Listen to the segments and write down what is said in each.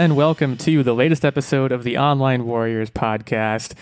and welcome to the latest episode of the Online Warriors podcast.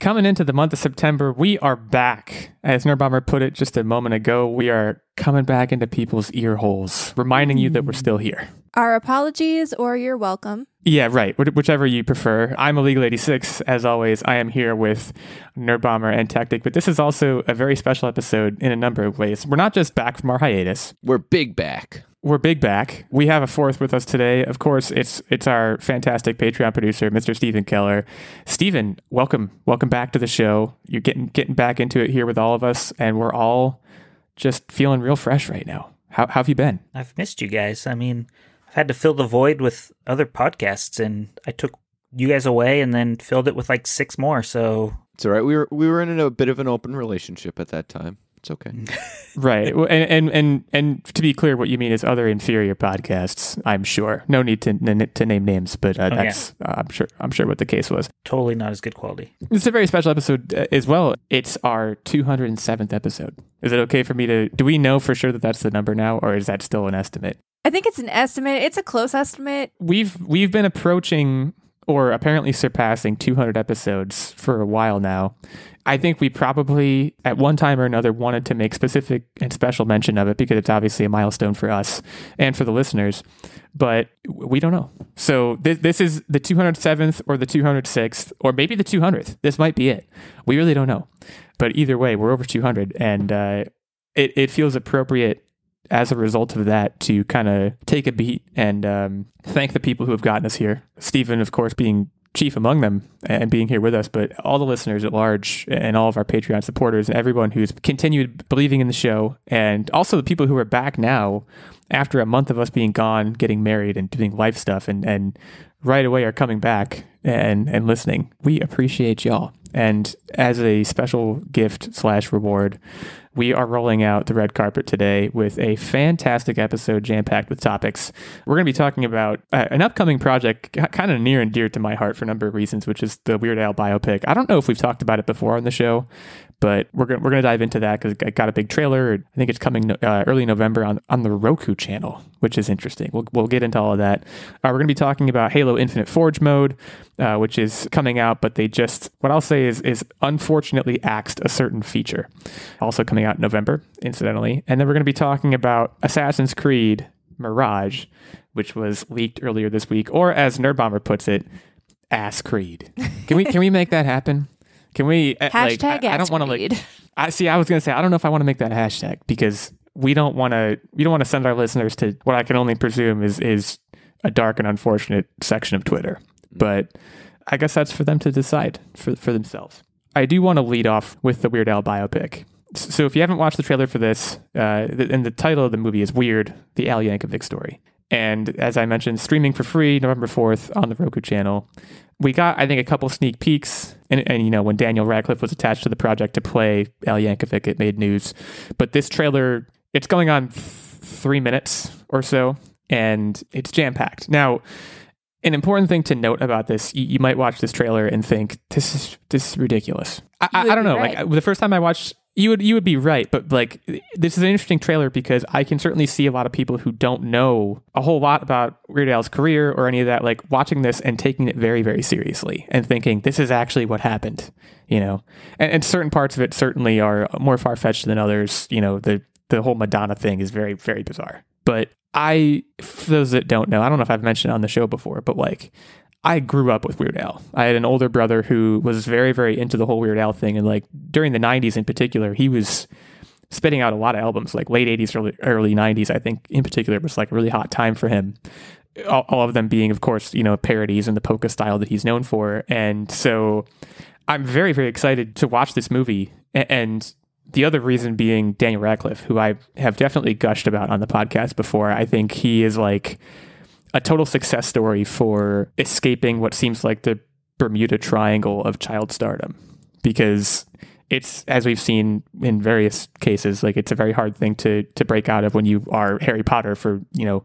Coming into the month of September, we are back. As Nerdbomber put it just a moment ago, we are coming back into people's ear holes, reminding you that we're still here. Our apologies or you're welcome. Yeah, right. Wh- Whichever you prefer. I'm Illeagle 86. As always, I am here with Nerdbomber and Techtic, but this is also a very special episode in a number of ways. We're not just back from our hiatus. We're big back. We're big back. We have a fourth with us today. Of course, it's it's our fantastic Patreon producer, Mr. Steven Keller. Steven, welcome, welcome back to the show. You're getting getting back into it here with all of us, and we're all just feeling real fresh right now. How, how have you been? I've missed you guys. I mean, I've had to fill the void with other podcasts, and I took you guys away and then filled it with like six more. So It's all right. We were we were in a bit of an open relationship at that time. It's okay. Right, and, and and and to be clear, what you mean is other inferior podcasts. I'm sure. No need to n- to name names, but uh, Oh, yeah. that's uh, I'm sure I'm sure what the case was. totally not as good quality. It's a very special episode uh, as well. It's our 207th episode. Is it okay for me to? Do we know for sure that that's the number now, or is that still an estimate? I think it's an estimate. It's a close estimate. We've we've been approaching or apparently surpassing 200 episodes for a while now. I think we probably at one time or another wanted to make specific and special mention of it because it's obviously a milestone for us and for the listeners, but we don't know. So this, this is the 207th or the 206th or maybe the 200th. This might be it. We really don't know. But either way, we're over 200 and uh, it, it feels appropriate as a result of that to kind of take a beat and um, thank the people who have gotten us here. Steven, of course, being chief among them and being here with us, but all the listeners at large and all of our Patreon supporters and everyone who's continued believing in the show, and also the people who are back now after a month of us being gone, getting married and doing life stuff, and and right away are coming back and and listening. We appreciate y'all. And as a special gift slash reward, we are rolling out the red carpet today with a fantastic episode jam packed with topics. We're going to be talking about uh, an upcoming project kind of near and dear to my heart for a number of reasons, which is the Weird Al biopic. I don't know if we've talked about it before on the show, but we're going we're going to dive into that because it got a big trailer. I think it's coming uh, early November on, on the Roku channel, which is interesting. We'll, we'll get into all of that. Uh, we're going to be talking about Halo Infinite Forge mode, uh, which is coming out, but they just, what I'll say is, is unfortunately axed a certain feature. Also coming out in November, incidentally. And then we're going to be talking about Assassin's Creed Mirage, which was leaked earlier this week, or as Nerdbomber puts it, Ass Creed. Can we can we make that happen? Can we uh, like, Hashtag I, I don't want to like I see. I was gonna say I don't know if I want to make that hashtag because we don't want to. We don't want to send our listeners to what I can only presume is is a dark and unfortunate section of Twitter. But I guess that's for them to decide for for themselves. I do want to lead off with the Weird Al biopic. So if you haven't watched the trailer for this, uh, and the title of the movie is Weird: The Al Yankovic Story. And as I mentioned, streaming for free November 4th on the Roku channel. We got, I think, a couple sneak peeks. And, and, you know, when Daniel Radcliffe was attached to the project to play Al Yankovic, it made news. But this trailer, it's going on th- three minutes or so, and it's jam packed. Now, an important thing to note about this, you, you might watch this trailer and think this is this is ridiculous. I, I, I don't know. right. Like the first time I watched, you would you would be right, but like this is an interesting trailer because I can certainly see a lot of people who don't know a whole lot about Weird Al's career or any of that, like watching this and taking it very very seriously and thinking this is actually what happened. You know, and, and certain parts of it certainly are more far fetched than others. You know, the the whole Madonna thing is very very bizarre, but I, for those that don't know, I don't know if I've mentioned on the show before, but like, I grew up with Weird Al. I had an older brother who was very, very into the whole Weird Al thing. And like during the 90s in particular, he was spitting out a lot of albums, like late 80s, early, early 90s, I think in particular was like a really hot time for him. All, all of them being, of course, you know, parodies and the polka style that he's known for. And so I'm very, very excited to watch this movie. And the other reason being Daniel Radcliffe, who I have definitely gushed about on the podcast before. I think he is like a total success story for escaping what seems like the Bermuda Triangle of child stardom. Because it's as we've seen in various cases like it's a very hard thing to to break out of when you are Harry Potter for you know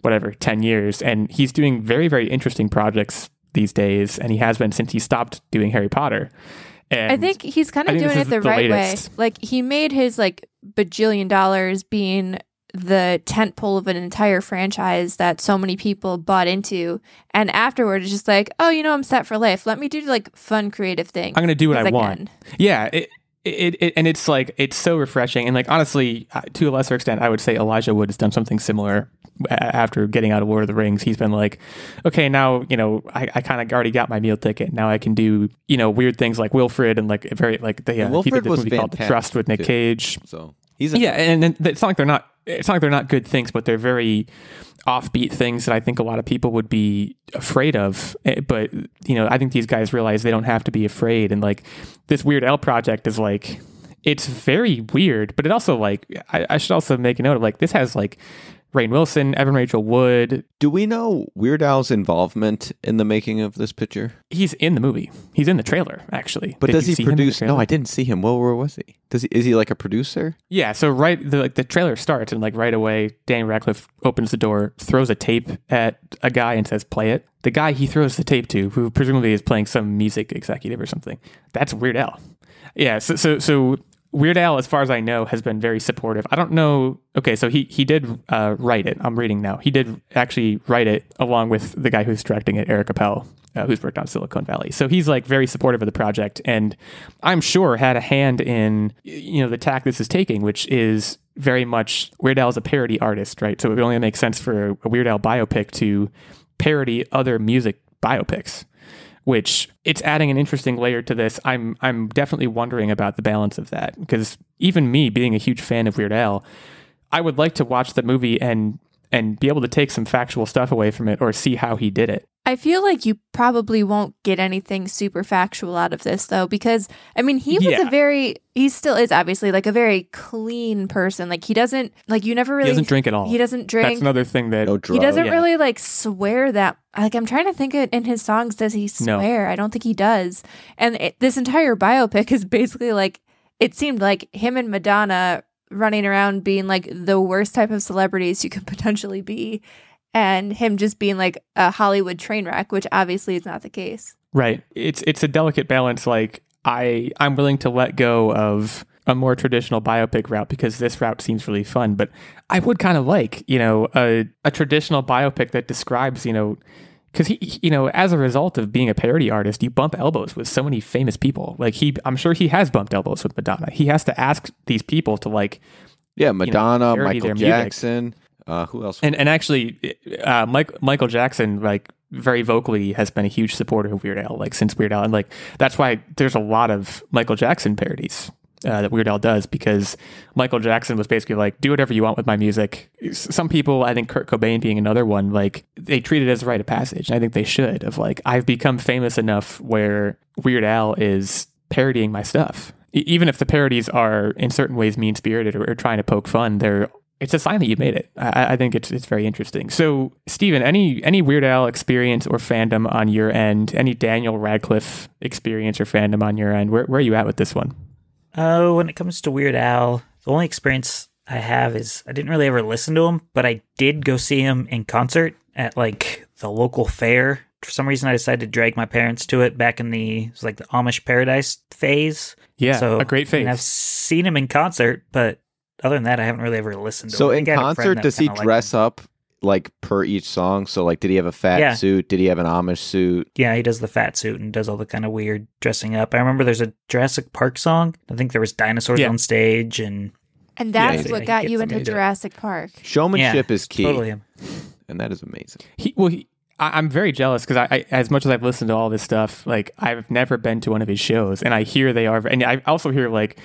whatever 10 years. And he's doing very very interesting projects these days and he has been since he stopped doing Harry Potter and I think he's kind of doing it the, the right latest. way. Like he made his like bajillion dollars being the tent pole of an entire franchise that so many people bought into. And afterward, it's just like, oh, you know, I'm set for life. Let me do like fun, creative things. I'm going to do what I want. can. Yeah, it, it, it and it's like it's so refreshing and like honestly, uh, to a lesser extent, I would say Elijah Wood has done something similar after getting out of Lord of the Rings. He's been like, okay, now you know I, I kind of already got my meal ticket. Now I can do you know weird things like Wilfred and like very like the uh, he did this movie called The Trust with Nick too. Cage. So he's a, Yeah, and, it's not like they're not. It's not like they're not good things, but they're very offbeat things that I think a lot of people would be afraid of. Eh, But you know, I think these guys realize they don't have to be afraid. And like this Weird Al project is like, it's very weird, but it also like I, I should also make a note of like this has like Rainn Wilson, Evan Rachel Wood. Do we know Weird Al's involvement in the making of this picture? He's in the movie. He's in the trailer actually. But Did does he see him in the produce? No. I didn't see him. Well, where was he? Does he? Is he like a producer? Yeah, so right the like the trailer starts and like right away Daniel Radcliffe opens the door, throws a tape at a guy and says play it. The guy he throws the tape to, who presumably is playing some music executive or something, that's Weird Al. Yeah, so so so Weird Al, as far as I know, has been very supportive. I don't know. Okay, so he he did uh, write it. I'm reading now. He did actually write it along with the guy who's directing it, Eric Appel, uh, who's worked on Silicon Valley. So he's like very supportive of the project, and I'm sure had a hand in you know the tack this is taking, which is very much Weird Al is a parody artist, right? So it would only make sense for a Weird Al biopic to parody other music biopics which it's adding an interesting layer to this. I'm I'm definitely wondering about the balance of that because even me being a huge fan of Weird Al, I would like to watch the movie and and be able to take some factual stuff away from it or see how he did it. I feel like you probably won't get anything super factual out of this though, because I mean, he was Yeah. a very, he still is obviously like a very clean person. Like he doesn't, like you never really, he doesn't drink at all. He doesn't drink. That's another thing that No he doesn't yeah. really like swear that. Like I'm trying to think it in his songs. Does he No. swear? I don't think he does. And it, this entire biopic is basically like it seemed like him and Madonna running around being like the worst type of celebrities you could potentially be, and him just being like a Hollywood train wreck, which obviously is not the case. Right. It's it's a delicate balance. Like I I'm willing to let go of a more traditional biopic route because this route seems really fun. But I would kind of like you know a a traditional biopic that describes you know because he he- you know as a result of being a parody artist you bump elbows with so many famous people. Like he I'm sure he has bumped elbows with Madonna. He has to ask these people to like Yeah, Madonna, parody Michael jackson music. Uh, who else? and and actually, uh, Mike, Michael Jackson, like very vocally, has been a huge supporter of Weird Al, like since Weird Al, and like that's why there's a lot of Michael Jackson parodies uh, that Weird Al does because Michael Jackson was basically like, do whatever you want with my music. Some people, I think Kurt Cobain being another one, like they treat it as a rite of passage, and I think they should. Of like, I've become famous enough where Weird Al is parodying my stuff. Even if the parodies are in certain ways mean spirited or, or trying to poke fun, they're it's a sign that you made it. I, I think it's it's very interesting. So, Steven, any any Weird Al experience or fandom on your end? Any Daniel Radcliffe experience or fandom on your end? Where where are you at with this one? Oh, when it comes to Weird Al, the only experience I have is I didn't really ever listen to him, but I did go see him in concert at like the local fair. For some reason, I decided to drag my parents to it back in the it was like the Amish Paradise phase. Yeah, so a great mean. I've seen him in concert, but other than that, I haven't really ever listened to so him. In think I had a friend concert, does he dress him. up like per each song? So like, did he have a fat Yeah. suit? Did he have an Amish suit? Yeah, he does the fat suit and does all the kind of weird dressing up. I remember there's a Jurassic Park song. I think there was dinosaurs Yeah. on stage, and And that's yeah, what got you into into. Jurassic Park. Showmanship yeah, is key, totally him. and that is amazing. He, well, he, I, I'm very jealous because I, I, as much as I've listened to all this stuff, like I've never been to one of his shows, and I hear they are, and I also hear like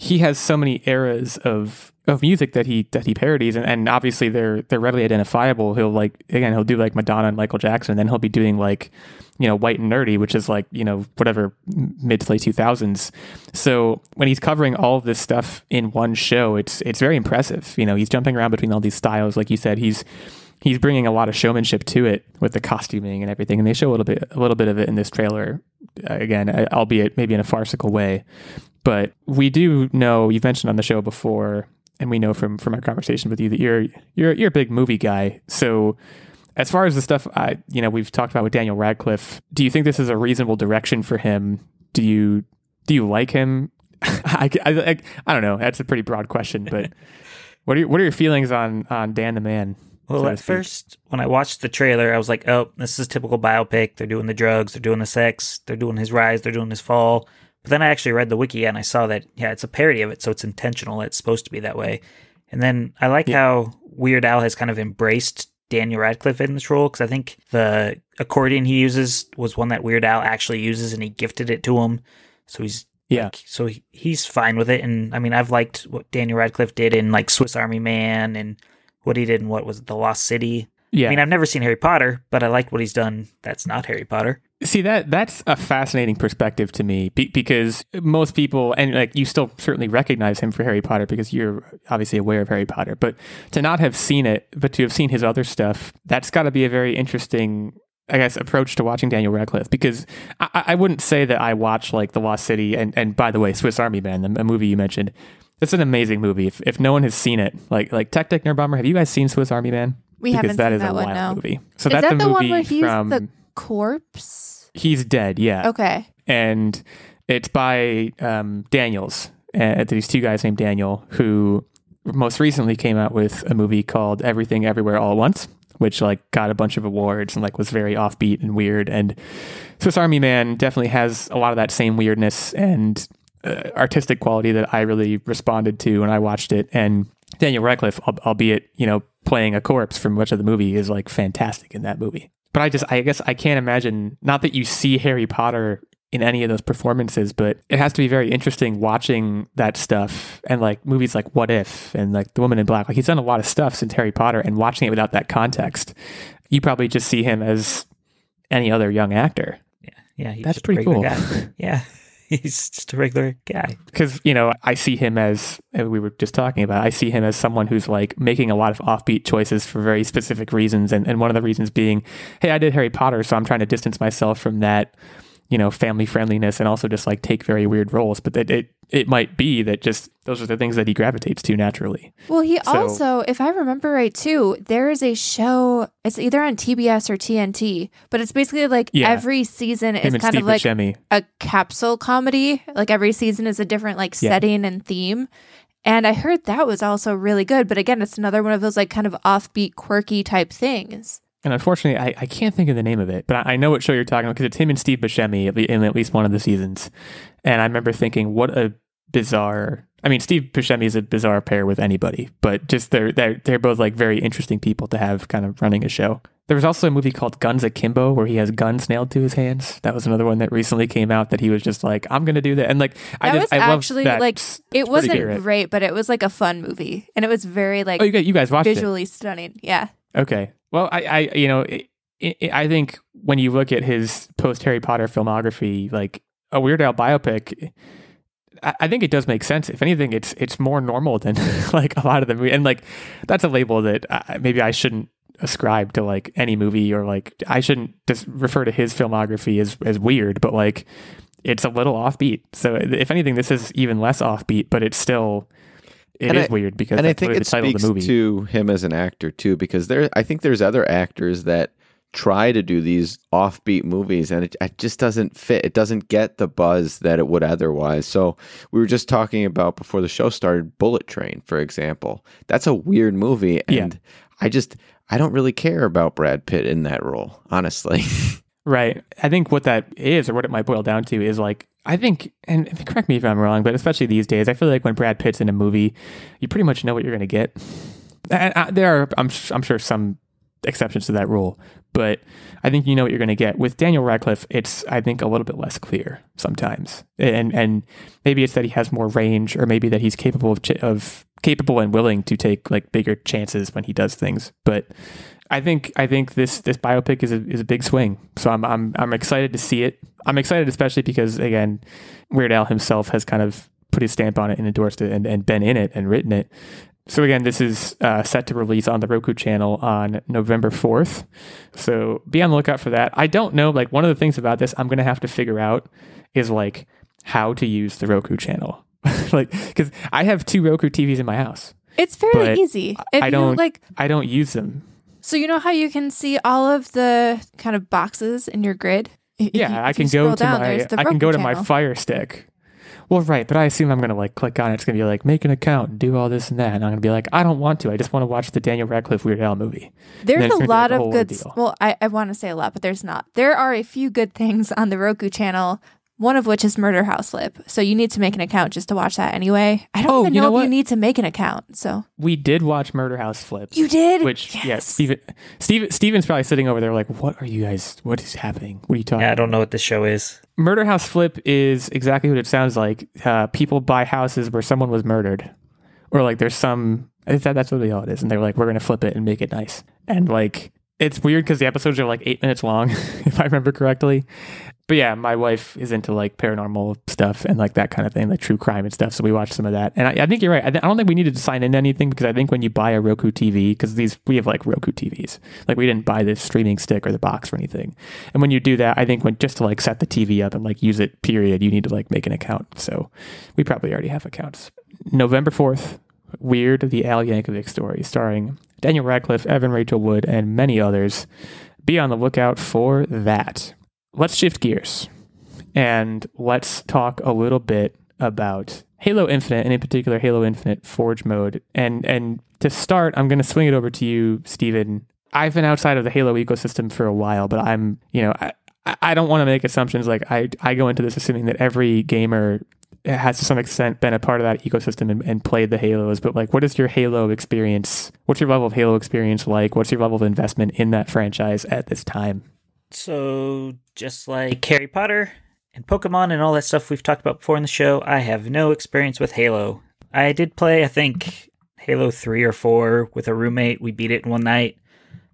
he has so many eras of of music that he that he parodies, and, and obviously they're they're readily identifiable. He'll like again, he'll do like Madonna and Michael Jackson, then he'll be doing like you know White and Nerdy, which is like you know whatever mid to late two thousands. So when he's covering all of this stuff in one show, it's it's very impressive. You know, he's jumping around between all these styles, like you said. He's he's bringing a lot of showmanship to it with the costuming and everything, and they show a little bit a little bit of it in this trailer. Uh, again, uh, albeit maybe in a farcical way, but we do know you've mentioned on the show before, and we know from from our conversation with you that you're you're you're a big movie guy. So as far as the stuff I you know we've talked about with Daniel Radcliffe, do you think this is a reasonable direction for him? Do you do you like him? I, I, I, I don't know. That's a pretty broad question, but What are your, what are your feelings on on Dan the Man? Well, so at first, when I watched the trailer, I was like, "Oh, this is typical biopic. They're doing the drugs, they're doing the sex, they're doing his rise, they're doing his fall." But then I actually read the wiki and I saw that yeah, it's a parody of it, so it's intentional. It's supposed to be that way. And then I like how Weird Al has kind of embraced Daniel Radcliffe in this role because I think the accordion he uses was one that Weird Al actually uses, and he gifted it to him. So he's Yeah. like, so he, he's fine with it. And I mean, I've liked what Daniel Radcliffe did in like Swiss Army Man and what he did in what was it, The Lost City. Yeah. I mean, I've never seen Harry Potter, but I like what he's done. That's not Harry Potter. See that that's a fascinating perspective to me be- because most people and like you still certainly recognize him for Harry Potter because you're obviously aware of Harry Potter, but to not have seen it, but to have seen his other stuff, that's got to be a very interesting, I guess, approach to watching Daniel Radcliffe. Because I, I wouldn't say that I watch like The Lost City and and by the way, Swiss Army Man, the a movie you mentioned. It's an amazing movie. If, if no one has seen it, like like Tech Tech Bomber, have you guys seen Swiss Army Man? We because haven't that seen is that a one, wild no. movie. So Is that's that the movie one where he's from the corpse? he's dead. Yeah, Okay. and it's by um, Daniels. Uh, these two guys named Daniel who most recently came out with a movie called Everything Everywhere All at Once, which like got a bunch of awards and like was very offbeat and weird. And Swiss Army Man definitely has a lot of that same weirdness and uh, artistic quality that I really responded to when I watched it. And Daniel Radcliffe, albeit you know playing a corpse for much of the movie, is like fantastic in that movie. But I just, I guess, I can't imagine. Not that you see Harry Potter in any of those performances, but it has to be very interesting watching that stuff and like movies like What If and like The Woman in Black. Like he's done a lot of stuff since Harry Potter, and watching it without that context, you probably just see him as any other young actor. Yeah, yeah, he's That's pretty cool. Yeah, he's just a regular guy. because you know I see him as we were just talking about. I see him as someone who's like making a lot of offbeat choices for very specific reasons, and and one of the reasons being, hey, I did Harry Potter, so I'm trying to distance myself from that, you know, family friendliness, and also just like take very weird roles. But that it it might be that just those are the things that he gravitates to naturally. Well, he So- also, if I remember right too, there is a show. It's either on TBS or TNT, but it's basically like Yeah. every season Him is kind Steve of like Buscemi. a capsule comedy. Like every season is a different like Yeah. setting and theme. And I heard that was also really good. But again, it's another one of those like kind of offbeat, quirky type things. And unfortunately, I, I can't think of the name of it, but I, I know what show you're talking about because it's him and Steve Buscemi in at least one of the seasons. And I remember thinking, what a bizarre. I mean, Steve Buscemi is a bizarre pair with anybody, but just they're they're they're both like very interesting people to have kind of running a show. There was also a movie called Guns Akimbo where he has guns nailed to his hands. That was another one that recently came out that he was just like, I'm gonna do that, and like I That just was I love actually, that. like, It wasn't great, but it was like a fun movie. And it was very like Oh, you guys, you guys watched it? visually stunning. Yeah. Okay. Well, I, I you know, i i I think when you look at his post Harry Potter filmography, like a Weird Al biopic, I, I think it does make sense. If anything, it's it's more normal than like a lot of the and like that's a label that I, maybe I shouldn't ascribe to like any movie or like I shouldn't just refer to his filmography as as weird, but like it's a little offbeat. So if anything, this is even less offbeat, but it's still. It is And I- weird because and I think it speaks to him as an actor too, because there, I think there's other actors that try to do these offbeat movies, and it, it just doesn't fit. It doesn't get the buzz that it would otherwise. So we were just talking about before the show started, Bullet Train, for example. That's a weird movie, Yeah. and I just I don't really care about Brad Pitt in that role, honestly. Right. I think what that is, or what it might boil down to, is like, I think, and correct me if I'm wrong, but especially these days, I feel like when Brad Pitt's in a movie, you pretty much know what you're going to get. And uh, there are, I'm, I'm sure, some exceptions to that rule, but I think you know what you're going to get. With Daniel Radcliffe, it's, I think, a little bit less clear sometimes. And, and maybe it's that he has more range, or maybe that he's capable of, ch- of capable and willing to take like bigger chances when he does things. But I think I think this this biopic is a is a big swing. So I'm I'm I'm excited to see it. I'm excited especially because again, Weird Al himself has kind of put his stamp on it and endorsed it and, and been in it and written it. So again, this is uh, set to release on the Roku channel on November 4th. So be on the lookout for that. I don't know, like one of the things about this I'm gonna have to figure out is like how to use the Roku channel. like because I have two Roku TVs in my house. It's fairly easy. If I don't- like I don't use them. So you know how you can see all of the kind of boxes in your grid? If you- Yeah, I can go to down, my the I can go to my. Fire Stick. Well, right, but I assume I'm gonna like click on it. It's gonna be like make an account and do all this and that, and I'm gonna be like, I don't want to. I just want to watch the Daniel Radcliffe Weird Al movie. There's a lot like of good. s-. Well, I, I want to say a lot, but there's not. There are a few good things on the Roku channel. One of which is Murder House Flip. So you need to make an account just to watch that anyway. I don't Oh, even you know, know if you what? need to make an account. So We did watch Murder House Flip. you did, Which yes. yes, Steven, Steven Steven's probably sitting over there like, what are you guys? What is happening? What are you talking? Yeah, I don't know what the show is. Murder House Flip is exactly what it sounds like. Uh, people buy houses where someone was murdered, or like there's some. I think that, that's really all it is, and they're like, we're gonna flip it and make it nice. And like, it's weird because the episodes are like eight minutes long, if I remember correctly. But yeah, my wife is into like paranormal stuff and like that kind of thing, like true crime and stuff. So we watch some of that. And I, I think you're right. I, th- I don't think we needed to sign into anything because I think when you buy a Roku TV, because these we have like Roku TVs, like we didn't buy the streaming stick or the box or anything. And when you do that, I think when just to like set the TV up and like use it, period, you need to like make an account. So we probably already have accounts. November 4th, Weird, the Al Yankovic story, starring Daniel Radcliffe, Evan Rachel Wood, and many others. Be on the lookout for that. Let's shift gears and let's talk a little bit about Halo Infinite, and in particular Halo Infinite Forge mode. And and to start, I'm going to swing it over to you, Steven. I've been outside of the Halo ecosystem for a while, but I'm, you know, I, I- I don't want to make assumptions. Like I, I go into this assuming that every gamer has to some extent been a part of that ecosystem and, and played the Halos. But like, what is your Halo experience? What's your level of Halo experience like? What's your level of investment in that franchise at this time? So, just like Harry Potter and Pokemon and all that stuff we've talked about before in the show, I have no experience with Halo. I did play, I think, Halo 3 or 4 with a roommate. We beat it in one night,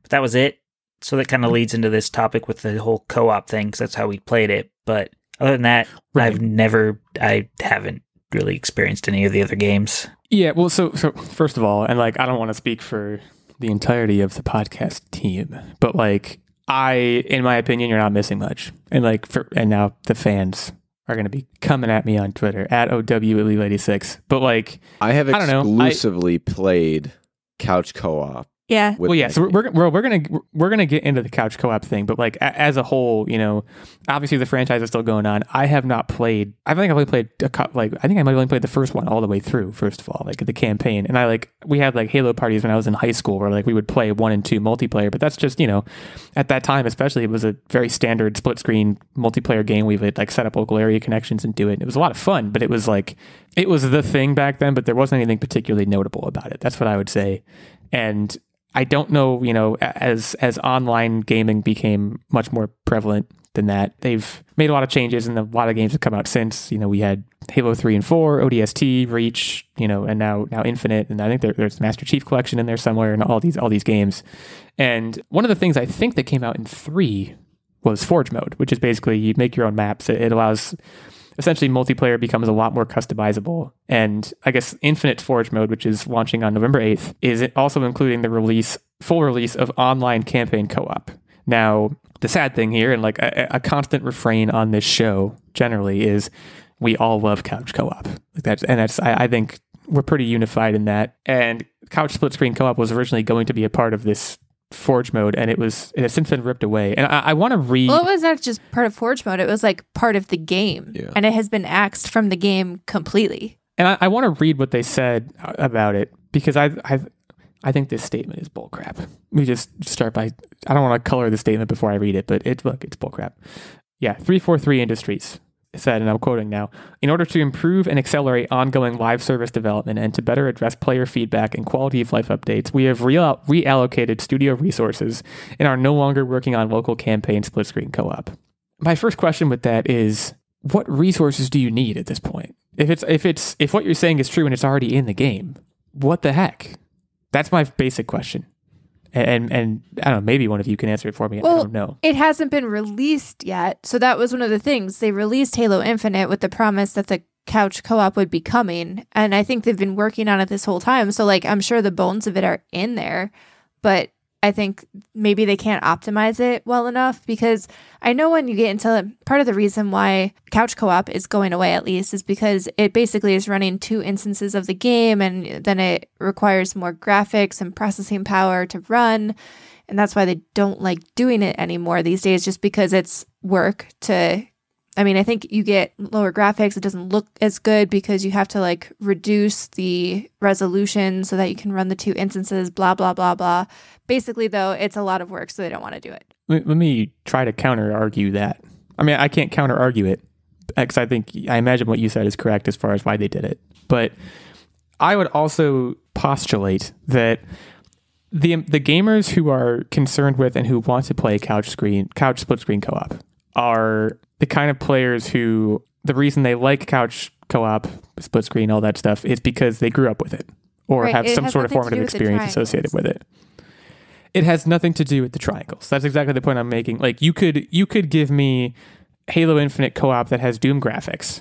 but that was it. So, that kind of leads into this topic with the whole co op thing, because that's how we played it. But other than that, Right. I've never, I haven't really experienced any of the other games. Yeah, well, so so first of all, and like I don't want to speak for the entirety of the podcast team, but like I, in my opinion, you're not missing much, and like for and now the fans are going to be coming at me on Twitter at OW86, but like I have I don't know. I- exclusively played couch co-op. Yeah. Well, yeah. So we're, we're we're gonna we're gonna get into the couch co-op thing, but like a, as a whole, you know, obviously the franchise is still going on. I have not played. I think I've only played a cou- like I think I might have only played the first one all the way through. First of all, like the campaign, and I like we had like Halo parties when I was in high school where like we would play one and two multiplayer. But that's just you know, at that time especially, it was a very standard split screen multiplayer game. We would like set up local area connections and do it. It was a lot of fun, but it was like it was the thing back then. But there wasn't anything particularly notable about it. That's what I would say, and. I don't know, you know, as as online gaming became much more prevalent than that, they've made a lot of changes and a lot of games have come out since. You know, we had Halo 3 and 4, ODST, Reach, you know, and now now Infinite, and I think there, there's Master Chief Collection in there somewhere and all these all these games. And one of the things I think that came out in 3 was Forge mode, which is basically you make your own maps. It allows essentially multiplayer becomes a lot more customizable. And I guess Infinite Forge mode, which is launching on November 8th, is also including the release, full release of online campaign co-op. Now, the sad thing here, and like a, a constant refrain on this show generally, is we all love couch co-op. Like that's and that's I, I think we're pretty unified in that. And couch split screen co-op was originally going to be a part of this Forge mode, and it was it has since been ripped away. And I, I want to read. Well, it was not just part of Forge mode; it was like part of the game, Yeah. and it has been axed from the game completely. And I, I want to read what they said uh, about it because I I I think this statement is bullcrap. We just start by I don't want to color the statement before I read it, but it look it's bullcrap. Yeah, three four three Industries said, and I'm quoting now: in order to improve and accelerate ongoing live service development and to better address player feedback and quality of life updates, we have real- reallocated studio resources and are no longer working on local campaign split screen co-op. My first question with that is what resources do you need at this point? If it's if it's if what you're saying is true and it's already in the game, what the heck? That's my basic question. And and I don't know, maybe one of you can answer it for me. I don't know. It hasn't been released yet, so that was one of the things they released Halo Infinite with the promise that the couch co-op would be coming, and I think they've been working on it this whole time. So like, I'm sure the bones of it are in there, but I think maybe they can't optimize it well enough because I know when you get into part of the reason why couch co-op is going away at least is because it basically is running two instances of the game and then it requires more graphics and processing power to run. And that's why they don't like doing it anymore these days just because it's work to I mean, I think you get lower graphics. It doesn't look as good because you have to like reduce the resolution so that you can run the two instances, blah, blah, blah, blah. Basically, though, it's a lot of work, so they don't want to do it. Let, me try to counter argue that. I mean, I can't counter argue it because I think I imagine what you said is correct as far as why they did it. But I would also postulate that the the gamers who are concerned with and who want to play couch screen couch split screen co-op are the kind of players who the reason they like couch co-op split screen all that stuff is because they grew up with it or Right, have it some sort of formative do with the experience associated with it. It has nothing to do with the triangles. That's exactly the point i'm making. Like you could you could give me halo infinite co-op that has doom graphics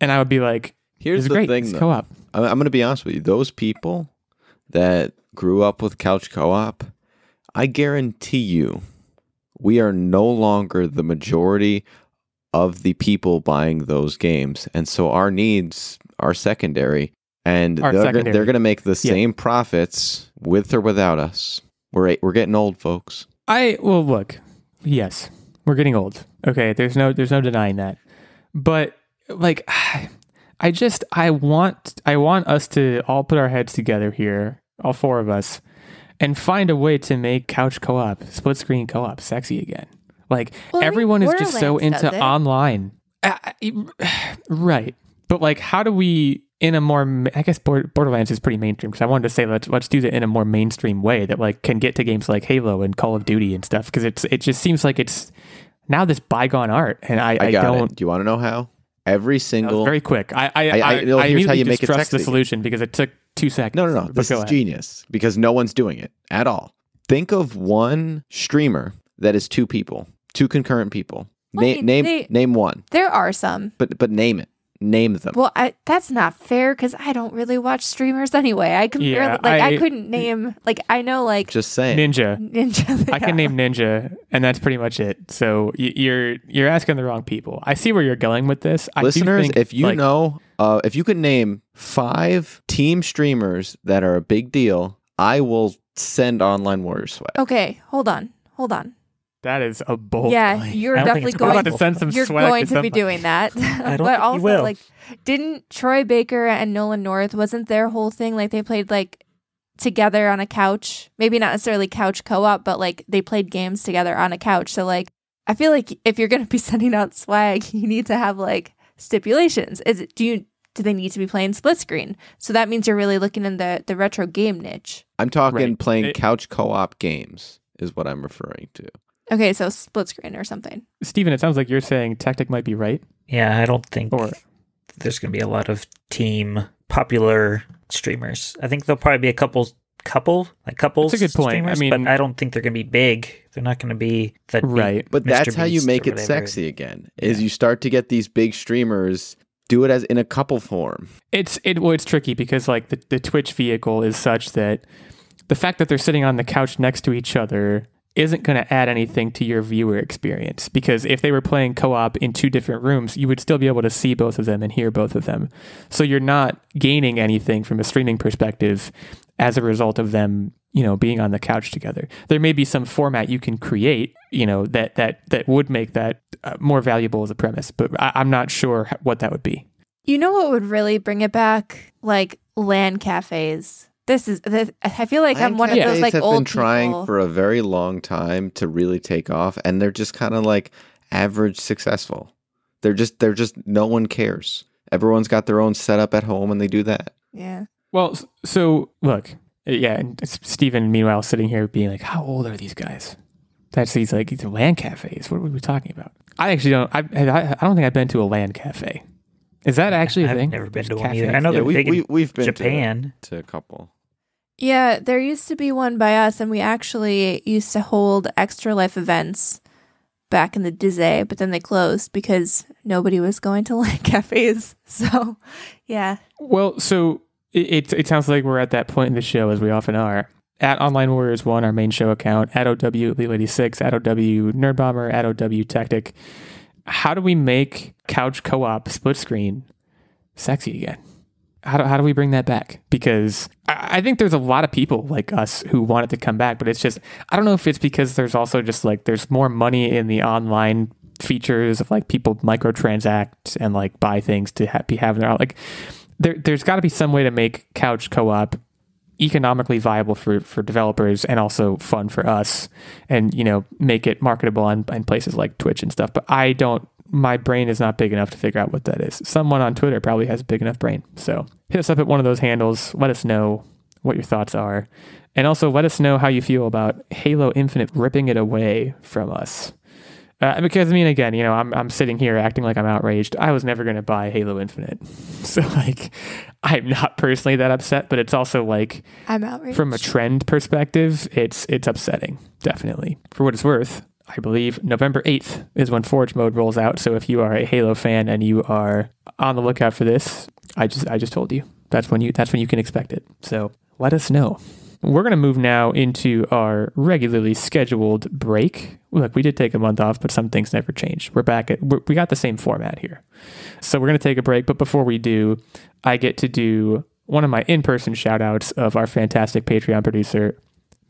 and i would be like Here's it's the great thing, it's though. co-op. I'm, I'm going to be honest with you. Those people that grew up with couch co-op, I guarantee you, we are no longer the majority of the people buying those games, and so our needs are secondary, and Are they're, secondary. they're going to make the Yeah. same profits with or without us. We're we're getting old, folks. I well look, yes, we're getting old. Okay, there's no there's no denying that. But like I just I want I want us to all put our heads together here, all four of us, and find a way to make couch co-op, split screen co-op sexy again. Like Well, I mean, everyone is just so into online. I- I- right. But like how do we in a more I guess Borderlands is pretty mainstream because I wanted to say let's let's do that in a more mainstream way that like can get to games like Halo and Call of Duty and stuff because it's it just seems like it's now this bygone art and I, I, I don't it. Do you want to know how? Every single very quick I I, I- I, I- no, I here's how immediately you make it distrust the solution because it took two seconds No, no, no. This is ahead. genius because no one's doing it at all. Think of one streamer that is two people, two concurrent people. Well, Na- they- name they- name one, There are some. but but name it. Name them. Well, I, that's not fair because I don't really watch streamers anyway. I can Yeah, barely, like, I, I- couldn't name, like, I know, like, Just saying. Ninja Ninja. I can name Ninja, and that's pretty much it. So y- you're you're asking the wrong people. I see where you're going with this. I Listeners, think, if you like, know, uh, if you could name five team streamers that are a big deal, I will send Online Warrior Sweat. Okay, hold on. Hold on. that is a bold. yeah, claim. you're I don't think definitely it's about going to send some you're swag going to to be doing that. I don't but think also, will. like, didn't Troy Baker and Nolan North wasn't their whole thing like they played like together on a couch? Maybe not necessarily couch co-op, but like they played games together on a couch. So like, I feel like if you're gonna be sending out swag, you need to have like stipulations. Is it do you do they need to be playing split screen? So that means you're really looking in the the retro game niche. I'm talking Right. playing It- couch co-op games is what I'm referring to. Okay, so split screen or something. Steven, it sounds like you're saying Techtic might be right. Yeah, I don't think Or there's going to be a lot of team popular streamers. I think there'll probably be a couple couple like couples That's a good point. I mean- but I don't think they're going to be big. They're not going to be that Right. But Mr. that's how you make it whatever. sexy again. Is Yeah. you start to get these big streamers do it as in a couple form. it's it well, it's tricky because like the, the Twitch vehicle is such that the fact that they're sitting on the couch next to each other isn't going to add anything to your viewer experience because if they were playing co-op in two different rooms you would still be able to see both of them and hear both of them so you're not gaining anything from a streaming perspective as a result of them you know being on the couch together there may be some format you can create you know that that that would make that uh, more valuable as a premise but I, i'm not sure what that would be You know what would really bring it back? Like LAN cafes. This is. This, I feel like I'm one of those cafes like have old been trying people. for a very long time to really take off, and they're just kind of like average successful. They're just they're just no one cares. Everyone's got their own setup at home, and they do that. yeah. Well, so look, yeah, and it's Steven, meanwhile, sitting here being like, "How old are these guys?" That's these like these are LAN cafes. What are we talking about? I actually don't. I I, I don't think I've been to a LAN cafe. Is that actually a I've thing? never been to Just one either. I know yeah, they're we, big we in we've been to- Japan. to, a couple. Yeah, there used to be one by us, and we actually used to hold extra life events back in the Dizay, but then they closed because nobody was going to LAN cafes. So, yeah. Well, so it, it it sounds like we're at that point in the show, as we often are. At Online Warriors One, our main show account, at OW Elite Lady Six, at OW Nerd Bomber, at OW Techtic. How do we make couch co-op split screen sexy again? How do, how do we bring that back? Because I, I think there's a lot of people like us who want it to come back, but it's just I don't know if it's because there's also just like there's more money in the online features of like people microtransact and like buy things to ha- be having their like there there's got to be some way to make couch co-op economically viable for for developers and also fun for us and you know make it marketable on, on places like twitch and stuff. But i don't my brain is not big enough to figure out what that is. Someone on twitter probably has a big enough brain. So hit us up at one of those handles. Let us know what your thoughts are. And also let us know how you feel about halo infinite ripping it away from us uh, because I mean, again, you know, I'm I'm sitting here acting like I'm outraged. I was never going to buy Halo Infinite, so like, I'm not personally that upset. But it's also like, I'm outraged. from a trend perspective, it's it's upsetting, definitely. For what it's worth, I believe November 8th is when Forge mode rolls out. So if you are a Halo fan and you are on the lookout for this, I just I just told you that's when you that's when you can expect it. So let us know. We're going to move now into our regularly scheduled break. Look, we did take a month off, but some things never changed. We're back at, we got the same format here. So we're going to take a break. But before we do, I get to do one of my in person shout outs of our fantastic Patreon producer,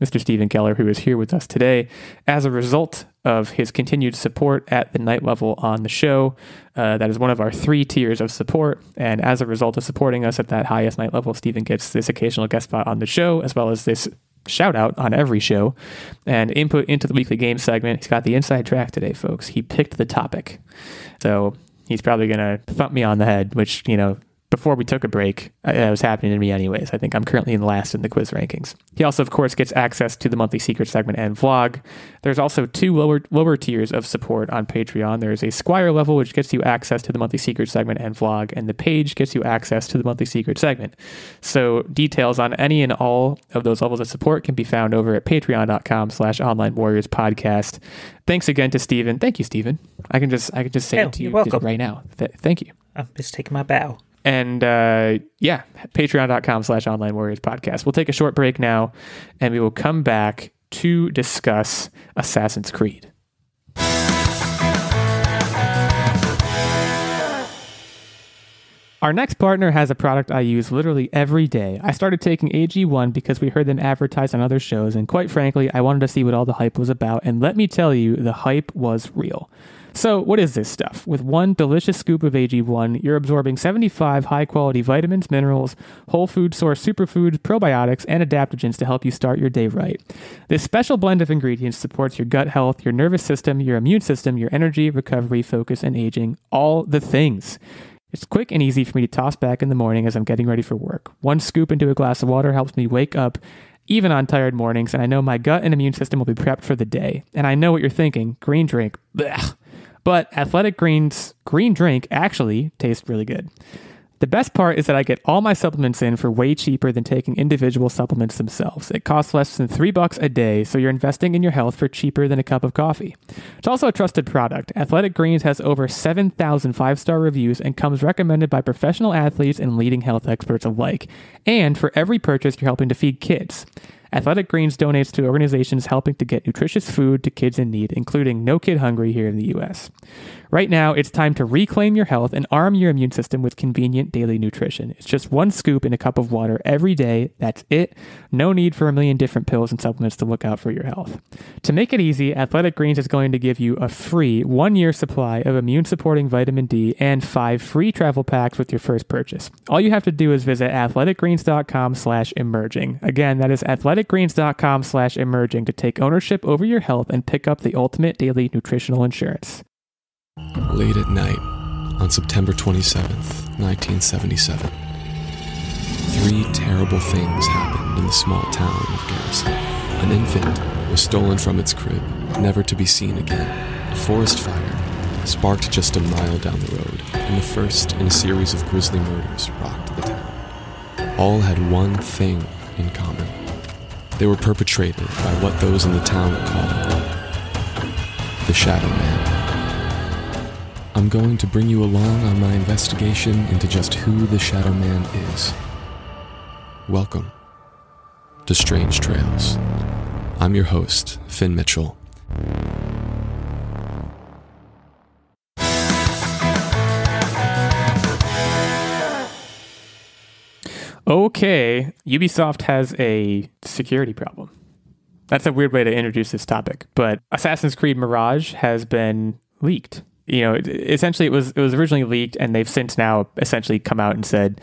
Mr. Steven Keller, who is here with us today. As a result of his continued support at the knight level on the show, uh, that is one of our three tiers of support. And as a result of supporting us at that highest knight level, Steven gets this occasional guest spot on the show, as well as this shout out on every show and input into the weekly game segment. He's got the inside track today, folks. He picked the topic. So he's probably going to thump me on the head, which, you know, before we took a break, uh, that was happening to me anyways. I think I'm currently in last in the quiz rankings. He also, of course, gets access to the monthly secret segment and vlog. There's also two lower lower tiers of support on Patreon. There's a Squire level, which gets you access to the monthly secret segment and vlog, and the page gets you access to the monthly secret segment. So details on any and all of those levels of support can be found over at patreon.com slash online warriors podcast. Thanks again to Steven. Thank you, Steven. I can just I can just say it to you welcome. right now. Th- thank you. I'm just taking my bow. And uh, yeah, patreon.com slash online warriors podcast. We'll take a short break now and we will come back to discuss Assassin's Creed. Our next partner has a product I use literally every day. I started taking AG1 because we heard them advertised on other shows, and quite frankly, I wanted to see what all the hype was about. And let me tell you, the hype was real. So, what is this stuff? With one delicious scoop of AG1, you're absorbing 75 high quality vitamins, minerals, whole food source superfoods, probiotics, and adaptogens to help you start your day right. This special blend of ingredients supports your gut health, your nervous system, your immune system, your energy, recovery, focus, and aging all the things. It's quick and easy for me to toss back in the morning as I'm getting ready for work. One scoop into a glass of water helps me wake up even on tired mornings, and I know my gut and immune system will be prepped for the day. And I know what you're thinking green drink. Blech. But Athletic Greens green drink actually tastes really good. The best part is that I get all my supplements in for way cheaper than taking individual supplements themselves. It costs less than three bucks a day, so you're investing in your health for cheaper than a cup of coffee. It's also a trusted product. Athletic Greens has over 7,000 five star reviews and comes recommended by professional athletes and leading health experts alike. And for every purchase, you're helping to feed kids. Athletic Greens donates to organizations helping to get nutritious food to kids in need, including No Kid Hungry here in the U.S. Right now, it's time to reclaim your health and arm your immune system with convenient daily nutrition. It's just one scoop in a cup of water every day. That's it. No need for a million different pills and supplements to look out for your health. To make it easy, Athletic Greens is going to give you a free one year supply of immune supporting vitamin D and five free travel packs with your first purchase. All you have to do is visit athleticgreens.com slash emerging. Again, that is athleticgreens.com slash emerging to take ownership over your health and pick up the ultimate daily nutritional insurance. Late at night, on September 27th, 1977, three terrible things happened in the small town of Garrison. An infant was stolen from its crib, never to be seen again. A forest fire sparked just a mile down the road, and the first in a series of grisly murders rocked the town. All had one thing in common. They were perpetrated by what those in the town called the Shadow Man. I'm going to bring you along on my investigation into just who the Shadow Man is. Welcome to Strange Trails. I'm your host, Finn Mitchell. Okay, Ubisoft has a security problem. That's a weird way to introduce this topic, but Assassin's Creed Mirage has been leaked. You know, essentially it was it was originally leaked, and they've since now essentially come out and said,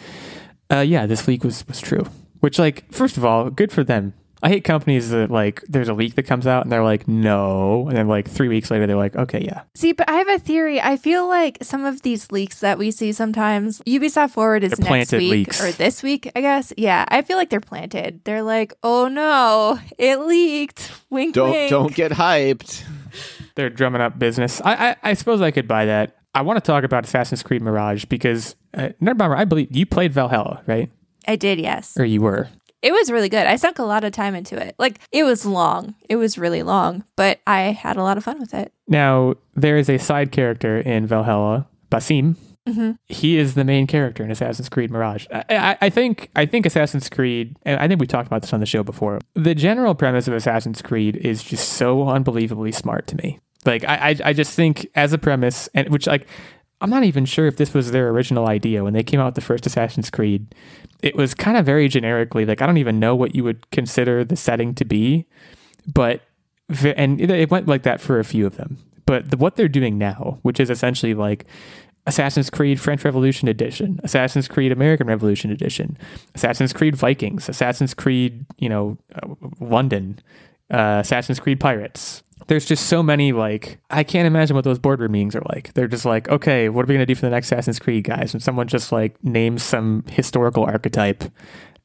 uh, "Yeah, this leak was was true." Which, like, first of all, good for them. I hate companies that like there's a leak that comes out and they're like, "No," and then like three weeks later they're like, "Okay, yeah." See, but I have a theory. I feel like some of these leaks that we see sometimes, Ubisoft Forward is They're next planted week leaks. or this week, I guess. Yeah, I feel like they're planted. They're like, oh no, it leaked. Wink, Don't wink. don't get hyped. They're drumming up business. I I, I suppose I could buy that. I want to talk about Assassin's Creed Mirage because uh, Nerd Bomber, I believe you played Valhalla, right? I did, yes. Or you were. It was really good. I sunk a lot of time into it. Like, it was long. It was really long, but I had a lot of fun with it. Now, there is a side character in Valhalla, Basim. Mhm. He is the main character in Assassin's Creed Mirage. I, I, I think I think Assassin's Creed, and I think we talked about this on the show before. The general premise of Assassin's Creed is just so unbelievably smart to me. Like I, I, I just think as a premise, and which like I'm not even sure if this was their original idea when they came out with the first Assassin's Creed. It was kind of very generically like I don't even know what you would consider the setting to be, but and it, went like that for a few of them. But the, what they're doing now, which is essentially like Assassin's Creed French Revolution Edition, Assassin's Creed American Revolution Edition, Assassin's Creed Vikings, Assassin's Creed, you know, uh, London, uh, Assassin's Creed Pirates. There's just so many like I can't imagine what those boardroom meetings are like. They're just like, okay, what are we gonna do for the next Assassin's Creed, guys? And someone just like names some historical archetype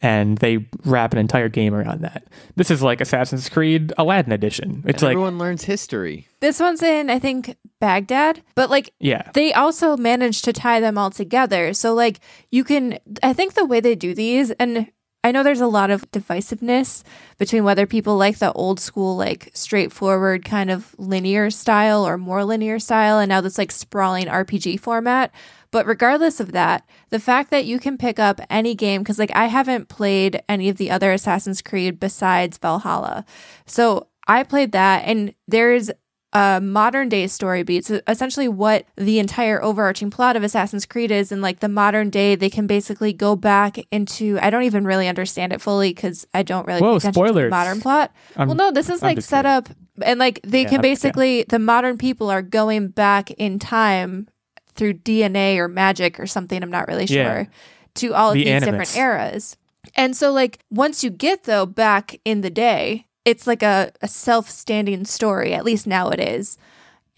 and they wrap an entire game around that. This is like Assassin's Creed Aladdin edition. It's And like everyone learns history. This one's in, I think, Baghdad, but like, yeah. they also managed to tie them all together. So, like, you can, I think the way they do these, and I know there's a lot of divisiveness between whether people like the old school, like, straightforward kind of linear style or more linear style, and now this, like, sprawling RPG format. But regardless of that, the fact that you can pick up any game, because, like, I haven't played any of the other Assassin's Creed besides Valhalla. So I played that, and there's uh, modern day story beats, essentially what the entire overarching plot of Assassin's Creed is. In like the modern day, they can basically go back into. I don't even really understand it fully because I don't really Whoa, spoilers. modern plot. I'm- well, no, this is I'm like set up, and like they Yeah, can basically the modern people are going back in time through DNA or magic or something. I'm not really sure Yeah. to all of The these Animus. different eras. And so, like, once you get though back in the day, it's like a, a self standing story, at least now it is.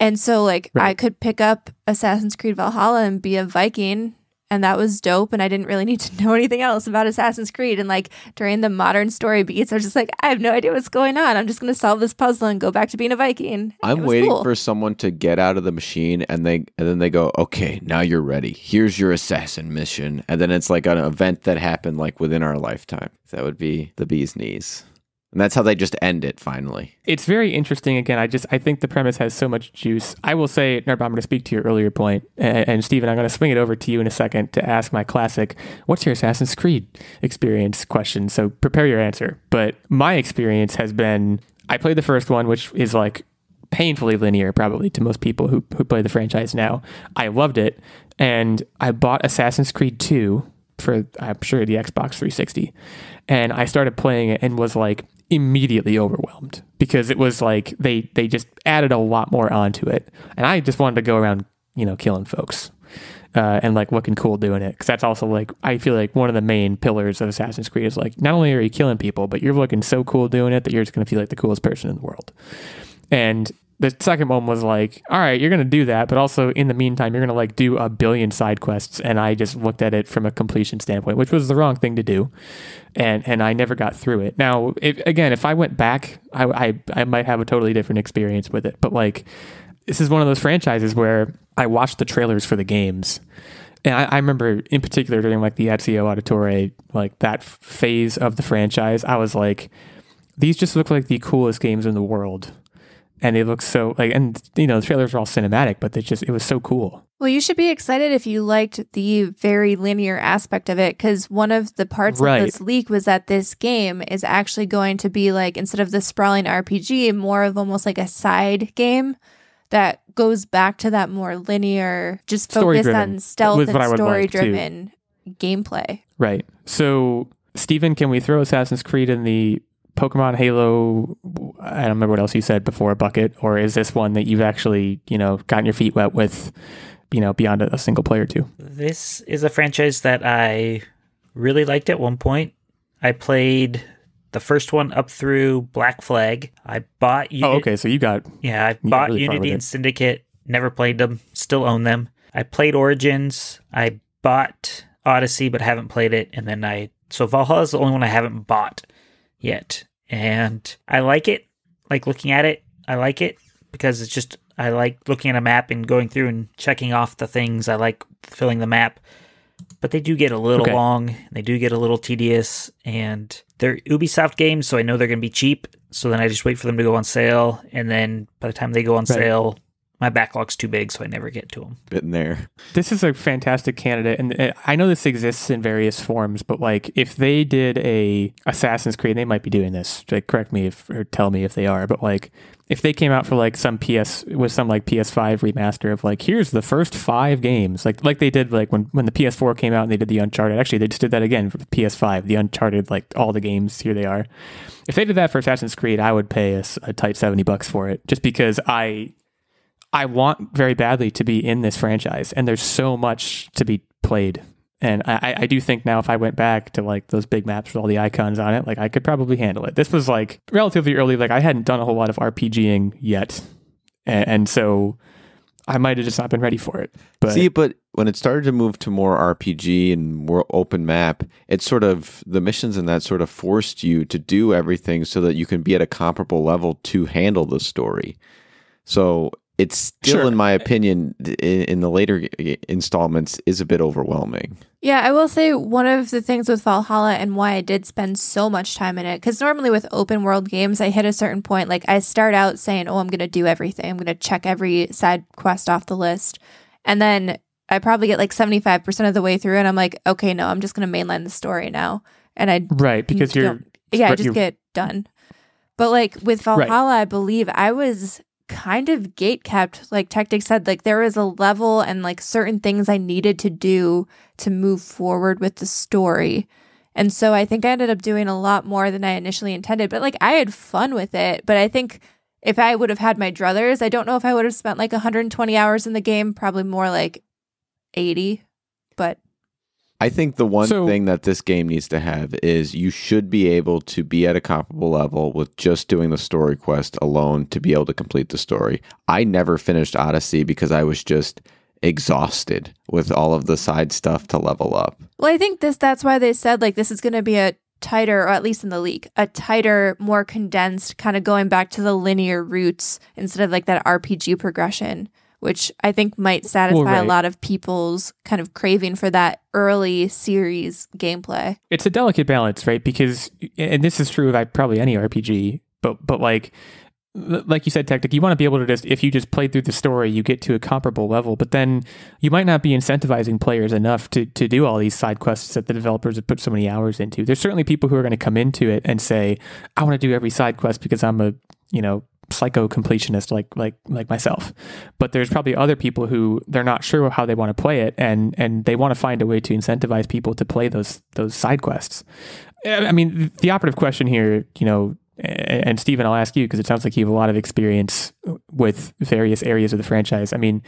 And so, like, I could pick up Assassin's Creed Valhalla and be a Viking, and that was dope. And I didn't really need to know anything else about Assassin's Creed. And like, during the modern story beats, I was just like, I have no idea what's going on. I'm just going to solve this puzzle and go back to being a Viking. I'm waiting cool. for someone to get out of the machine and they and then they go, "Okay, now you're ready. Here's your assassin mission." And then it's like an event that happened like within our lifetime. That would be the bee's knees. And that's how they just end it finally. it's very interesting. Again, I just I think the premise has so much juice. I will say, Nerd Bomber, to speak to your earlier point, and, and Steven, I'm going to swing it over to you in a second to ask my classic, "What's your Assassin's Creed experience?" question. So prepare your answer. But my experience has been, I played the first one, which is like painfully linear, probably to most people who who play the franchise now. I loved it, and I bought Assassin's Creed 2 for I'm sure the Xbox 360, and I started playing it and was like immediately overwhelmed because it was like they they just added a lot more onto it, and I just wanted to go around you know killing folks. Uh, and like looking cool doing it because that's also like I feel like one of the main pillars of Assassin's Creed is like not only are you killing people but you're looking so cool doing it that you're just gonna feel like the coolest person in the world. And the second one was like, all right, you're going to do that, but also in the meantime, you're going to like do a billion side quests. And I just looked at it from a completion standpoint, which was the wrong thing to do. And, and I never got through it. Now, if, again, if I went back, I, I, I might have a totally different experience with it. But like, this is one of those franchises where I watched the trailers for the games. And I, I remember in particular during like the Ezio Auditore, like that phase of the franchise, I was like, these just look like the coolest games in the world and it looks so like and you know the trailers are all cinematic but they just it was so cool Well, you should be excited if you liked the very linear aspect of it because one of the parts Right. of this leak was that this game is actually going to be like, instead of the sprawling RPG, more of almost like a side game that goes back to that more linear, just focused on stealth was what I and like, story driven gameplay. right so Steven can we throw Assassin's Creed in the Pokemon, Halo. I don't remember what else you said before, a bucket, or is this one that you've actually you know gotten your feet wet with, you know, beyond a, a single player too? This is a franchise that I really liked at one point. I played the first one up through Black Flag. I bought. Oh, Uni- Oh, okay. So you got Yeah, I bought really Unity and. Syndicate. Never played them. Still own them. I played Origins. I bought Odyssey, but haven't played it. And then I so Valhalla is the only one I haven't bought yet, and I like it. Like looking at it, I like it because it's just I like looking at a map and going through and checking off the things. I like filling the map, but they do get a little Okay. long. They do get a little tedious, and they're Ubisoft games, so I know they're going to be cheap. So then I just wait for them to go on sale, and then by the time they go on Right. sale, my backlog's too big, so I never get to them. Been there. This is a fantastic candidate, and uh, I know this exists in various forms. But like, if they did a Assassin's Creed, they might be doing this. Like, correct me if or tell me if they are. But like, if they came out for like some PS with some like PS5 remaster of like, here's the first five games, like like they did like when when the PS4 came out and they did the Uncharted. Actually, they just did that again for the PS5. The Uncharted, like all the games, here they are. If they did that for Assassin's Creed, I would pay a tight seventy bucks for it, just because I I want very badly to be in this franchise, and there's so much to be played. And I, I- do think now, if I went back to like those big maps with all the icons on it, like I could probably handle it. This was like relatively early, like I hadn't done a whole lot of RPGing yet, and, and so I might have just not been ready for it. But See, but when it started to move to more RPG and more open map, it sort of the missions and that sort of forced you to do everything so that you can be at a comparable level to handle the story. So it's still, Sure. in my opinion, i- in the later installments, is a bit overwhelming. Yeah, I will say one of the things with Valhalla and why I did spend so much time in it, because normally with open world games, I hit a certain point. Like I start out saying, oh, I'm going to do everything, I'm going to check every side quest off the list. And then I probably get like 75% of the way through, and I'm like, okay, no, I'm just going to mainline the story now. And I right because you're yeah, I just you're- get done. But like with Right. Valhalla, I believe I was kind of gate kept. Like Techtic said, like there was a level and like certain things I needed to do to move forward with the story. And so I think I ended up doing a lot more than I initially intended. But like I had fun with it. But I think if I would have had my druthers, I don't know if I would have spent like 120 hours in the game, probably more like 80. But I think the one So- thing that this game needs to have is you should be able to be at a comparable level with just doing the story quest alone to be able to complete the story. I never finished Odyssey because I was just exhausted with all of the side stuff to level up. Well, I think this that's why they said like this is going to be a tighter or at least in the leak, a tighter, more condensed kind of going back to the linear roots instead of like that RPG progression, which I think might satisfy right. a lot of people's kind of craving for that early series gameplay. it's a delicate balance, right? Because and this is true of probably any RPG, but but like like you said, Techtic, you want to be able to just if you just play through the story, you get to a comparable level, but then you might not be incentivizing players enough to to do all these side quests that the developers have put so many hours into. There's certainly people who are going to come into it and say, I want to do every side quest because I'm a you know psycho completionist like like like myself but there's probably other people who they're not sure how they want to play it and and they want to find a way to incentivize people to play those those side quests i mean the operative question here you know and Steven, I'll ask you because it sounds like you have a lot of experience with various areas of the franchise. I mean,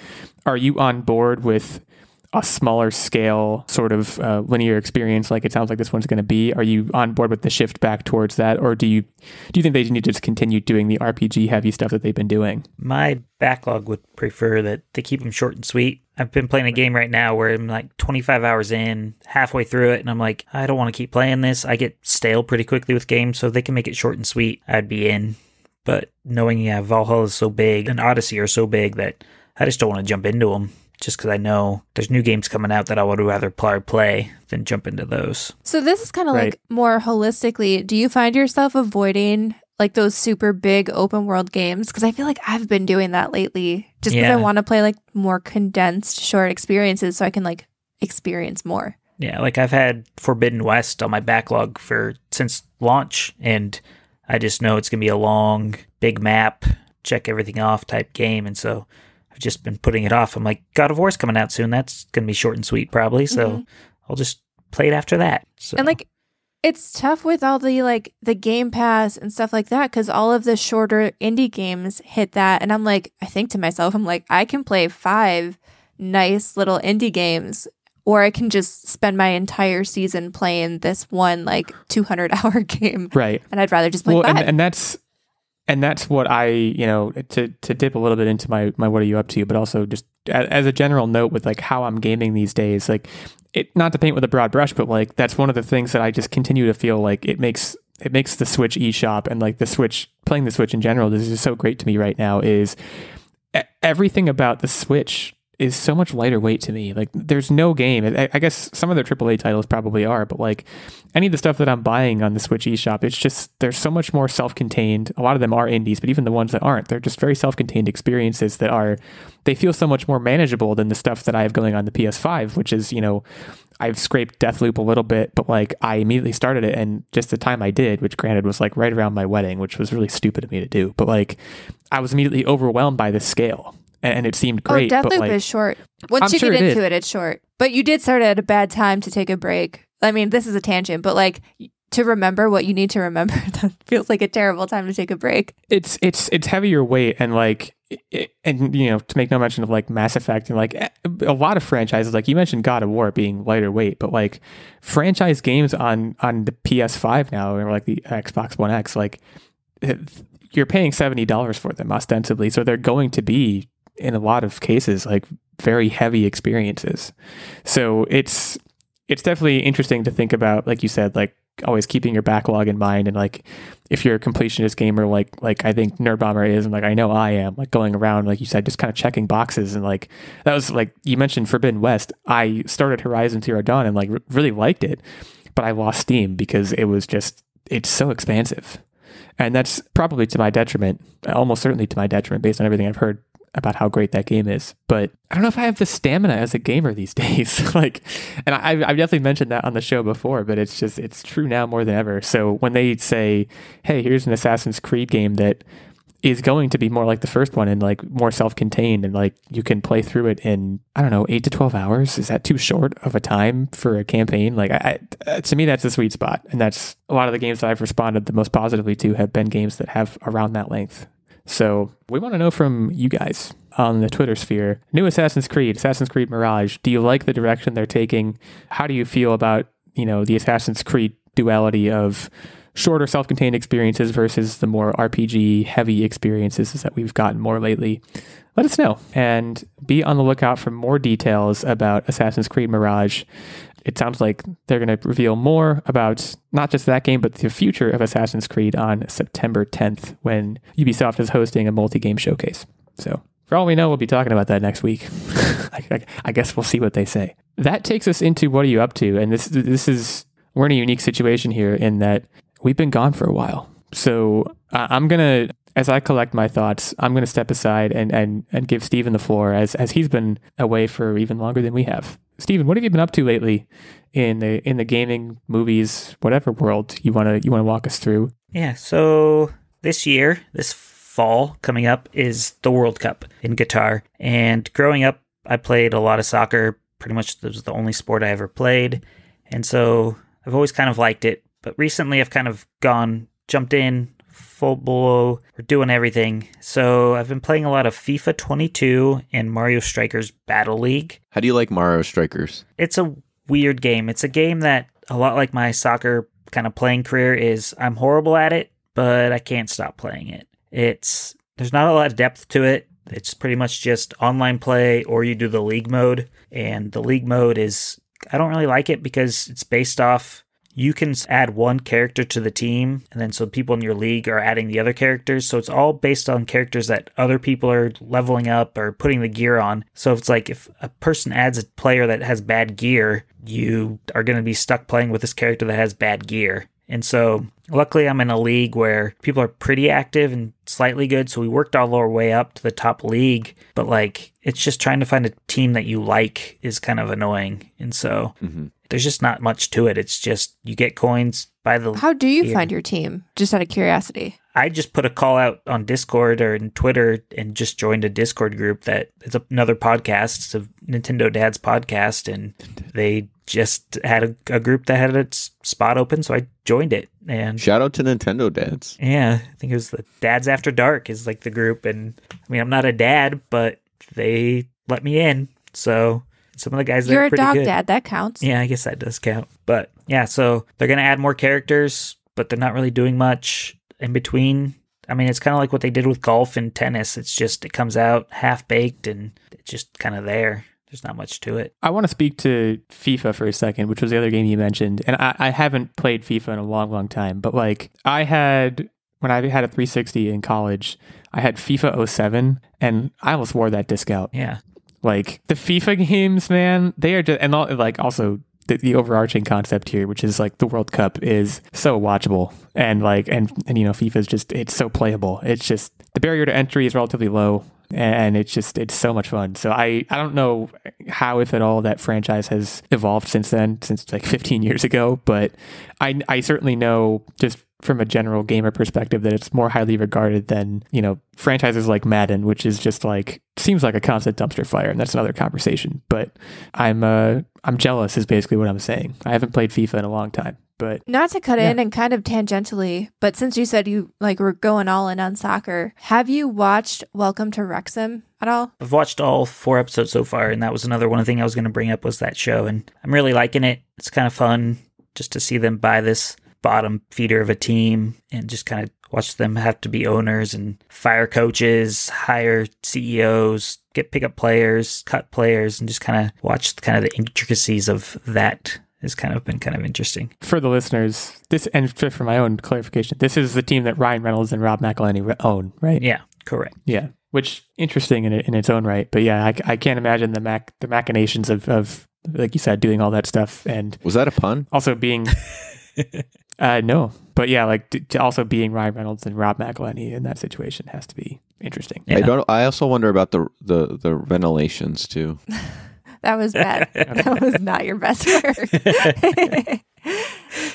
are you on board with a smaller scale sort of uh, linear experience like it sounds like this one's going to be? Are you on board with the shift back towards that, or do you do you think they need to just continue doing the RPG heavy stuff that they've been doing? My backlog would prefer that they keep them short and sweet. I've been playing a game right now where I'm like 25 hours in, halfway through it, and I'm like, I don't want to keep playing this. I get stale pretty quickly with games, so if they can make it short and sweet, I'd be in. But knowing, yeah, Valhalla is so big and Odyssey are so big that I just don't want to jump into them just because I know there's new games coming out that I would rather play, play than jump into those. So this is kind of Right. like more holistically. Do you find yourself avoiding like those super big open world games? Because I feel like I've been doing that lately, just because Yeah. I want to play like more condensed, short experiences, so I can like experience more. Yeah, like I've had Forbidden West on my backlog for since launch, and I just know it's gonna be a long, big map, check everything off type game, and so I've just been putting it off. I'm like, God of War's coming out soon. That's gonna be short and sweet, probably. So Mhm. I'll just play it after that. So And like It's tough with all the like the Game Pass and stuff like that because all of the shorter indie games hit that, and I'm like, I think to myself, I'm like, I can play five nice little indie games, or I can just spend my entire season playing this one like 200 hour game, Right. and I'd rather just play well, five. and, and that's and that's what I, you know, to to dip a little bit into my my what are you up to, but also just as, a general note with like how I'm gaming these days, like it not to paint with a broad brush, but like that's one of the things that I just continue to feel like it makes it makes the Switch eShop and like the Switch playing the Switch in general. This is so great to me right now. Is everything about the Switch is so much lighter weight to me. Like there's no game. I, I guess some of their AAA titles probably are, but like any of the stuff that I'm buying on the Switch eShop, it's just there's so much more self-contained. A lot of them are indies, but even the ones that aren't, they're just very self-contained experiences that are they feel so much more manageable than the stuff that I have going on the PS5, which is, you know, I've scraped Deathloop a little bit, but like I immediately started it and just the time I did, which granted was like right around my wedding, which was really stupid of me to do, but like I was immediately overwhelmed by the scale. And it seemed oh, great. oh, but Deathloop like, is short. Once I'm you sure get it into is. it, it's short. But you did start at a bad time to take a break. I mean, this is a tangent, but like to remember what you need to remember, that feels like a terrible time to take a break. it's it's it's heavier weight and like it, and you know to make no mention of like Mass Effect and like a lot of franchises like you mentioned God of War being lighter weight but like franchise games on on the PS5 now or like the Xbox One X like it- you're paying $70 for them ostensibly so they're going to be in a lot of cases like very heavy experiences. So it's it's definitely interesting to think about like you said like always keeping your backlog in mind and like if you're a completionist gamer like like I think Nerd Bomber is and like I know I am like going around like you said just kind of checking boxes and like that was like you mentioned Forbidden West. I started Horizon Zero Dawn and like r- really liked it but I lost steam because it was just it's so expansive. And that's probably to my detriment almost certainly to my detriment based on everything I've heard about how great that game is but I don't know if I have the stamina as a gamer these days like and I, I've definitely mentioned that on the show before, but it's just it's true now more than ever. So when they say, "Hey, here's an Assassin's Creed game that is going to be more like the first one and like more self-contained and like you can play through it in I don't know eight to twelve hours," is that too short of a time for a campaign? Like, I, I, to me, that's a sweet spot, and that's a lot of the games that I've responded the most positively to have been games that have around that length. So we want to know from you guys on the Twitter sphere. New Assassin's Creed, Assassin's Creed Mirage. Do you like the direction they're taking? How do you feel about you know the Assassin's Creed duality of shorter self-contained experiences versus the more RPG heavy experiences that we've gotten more lately? Let us know and be on the lookout for more details about Assassin's Creed Mirage. It sounds like they're going to reveal more about not just that game, but the future of Assassin's Creed on September 10th when Ubisoft is hosting a multi game showcase. So, for all we know, we'll be talking about that next week. I, I- I guess we'll see what they say. That takes us into what are you up to? And this this is we're in a unique situation here in that we've been gone for a while. So uh, I'm gonna, as I collect my thoughts, I'm gonna step aside and and and give Steven the floor as as he's been away for even longer than we have. Steven, what have you been up to lately in the in the gaming, movies, whatever world you wanna you wanna walk us through? Yeah, so this year, this fall coming up is the World Cup in Qatar. And growing up, I played a lot of soccer. Pretty much that was the only sport I ever played. And so I've always kind of liked it. But recently I've kind of gone, jumped in, full blow, we're doing everything. So I've been playing a lot of FIFA 22 and Mario Strikers Battle League. How do you like Mario Strikers? It's a weird game. It's a game that a lot like my soccer kind of playing career is I'm horrible at it, but I can't stop playing it. It's there's not a lot of depth to it. It's pretty much just online play or you do the league mode and the league mode is I don't really like it because it's based off you can add one character to the team and then so people in your league are adding the other characters. So it's all based on characters that other people are leveling up or putting the gear on. So it's like if a person adds a player that has bad gear you are going to be stuck playing with this character that has bad gear. And so luckily i'm in a league where people are pretty active and slightly good so we worked all our way up to the top league. But like it's just trying to find a team that you like is kind of annoying. And so hmm there's just not much to it. It's just you get coins by the. How do you Yeah. find your team? Just out of curiosity. I just put a call out on Discord or in Twitter and just joined a Discord group that it's another podcast. It's a Nintendo Dad's podcast, and they just had a, a group that had a s- spot open, so I joined it. And Shout out to Nintendo dads. yeah, I think it was the Dads After Dark is like the group, and I mean I'm not a dad, but they let me in, so some of the guys there You're are a pretty dog good. dad. That counts. Yeah, I guess that does count. But yeah, so they're going to add more characters, but they're not really doing much in between. I mean, it's kind of like what they did with golf and tennis. It's just, it comes out half baked and it's just kind of there. There's not much to it. I want to speak to FIFA for a second, which was the other game you mentioned. And I, I haven't played FIFA in a long, long time. But like I had when I had a 360 in college, I had FIFA 07 and I almost wore that disc out. Yeah. Like the FIFA games, man, they are just and all, like also the, the overarching concept here, which is like the World Cup, is so watchable and like and and you know FIFA is just it's so playable. It's just the barrier to entry is relatively low and it's just it's so much fun. So I I don't know how if at all that franchise has evolved since then, since like 15 years ago, but I I certainly know just from a general gamer perspective that it's more highly regarded than you know franchises like Madden, which is just like seems like a constant dumpster fire, and that's another conversation. But I'm uh I'm jealous is basically what I'm saying. I haven't played FIFA in a long time, but Not to cut Yeah. in and kind of tangentially, but since you said you like were going all in on soccer, have you watched Welcome to Wrexham at all? I've watched all four episodes so far, and that was another one thing I was going to bring up was that show, and I'm really liking it. It's kind of fun just to see them buy this bottom feeder of a team and just kind of watch them have to be owners and fire coaches, hire CEOs, get pick up players, cut players, and just kind of watch kind of the intricacies of that has kind of been kind of interesting. for the listeners, this and for for my own clarification, this is the team that Ryan Reynolds and Rob McElhenney own, right? Yeah, correct. Yeah, which interesting in in its own right. But yeah, I, I can't imagine the mac the machinations of of like you said, doing all that stuff and Was that a pun? also being uh no, but yeah, like to, to also being Ryan Reynolds and Rob McElhenney in that situation has to be interesting. Yeah. I don't. I also wonder about the the the ventilations too. That was bad. that was not your best work.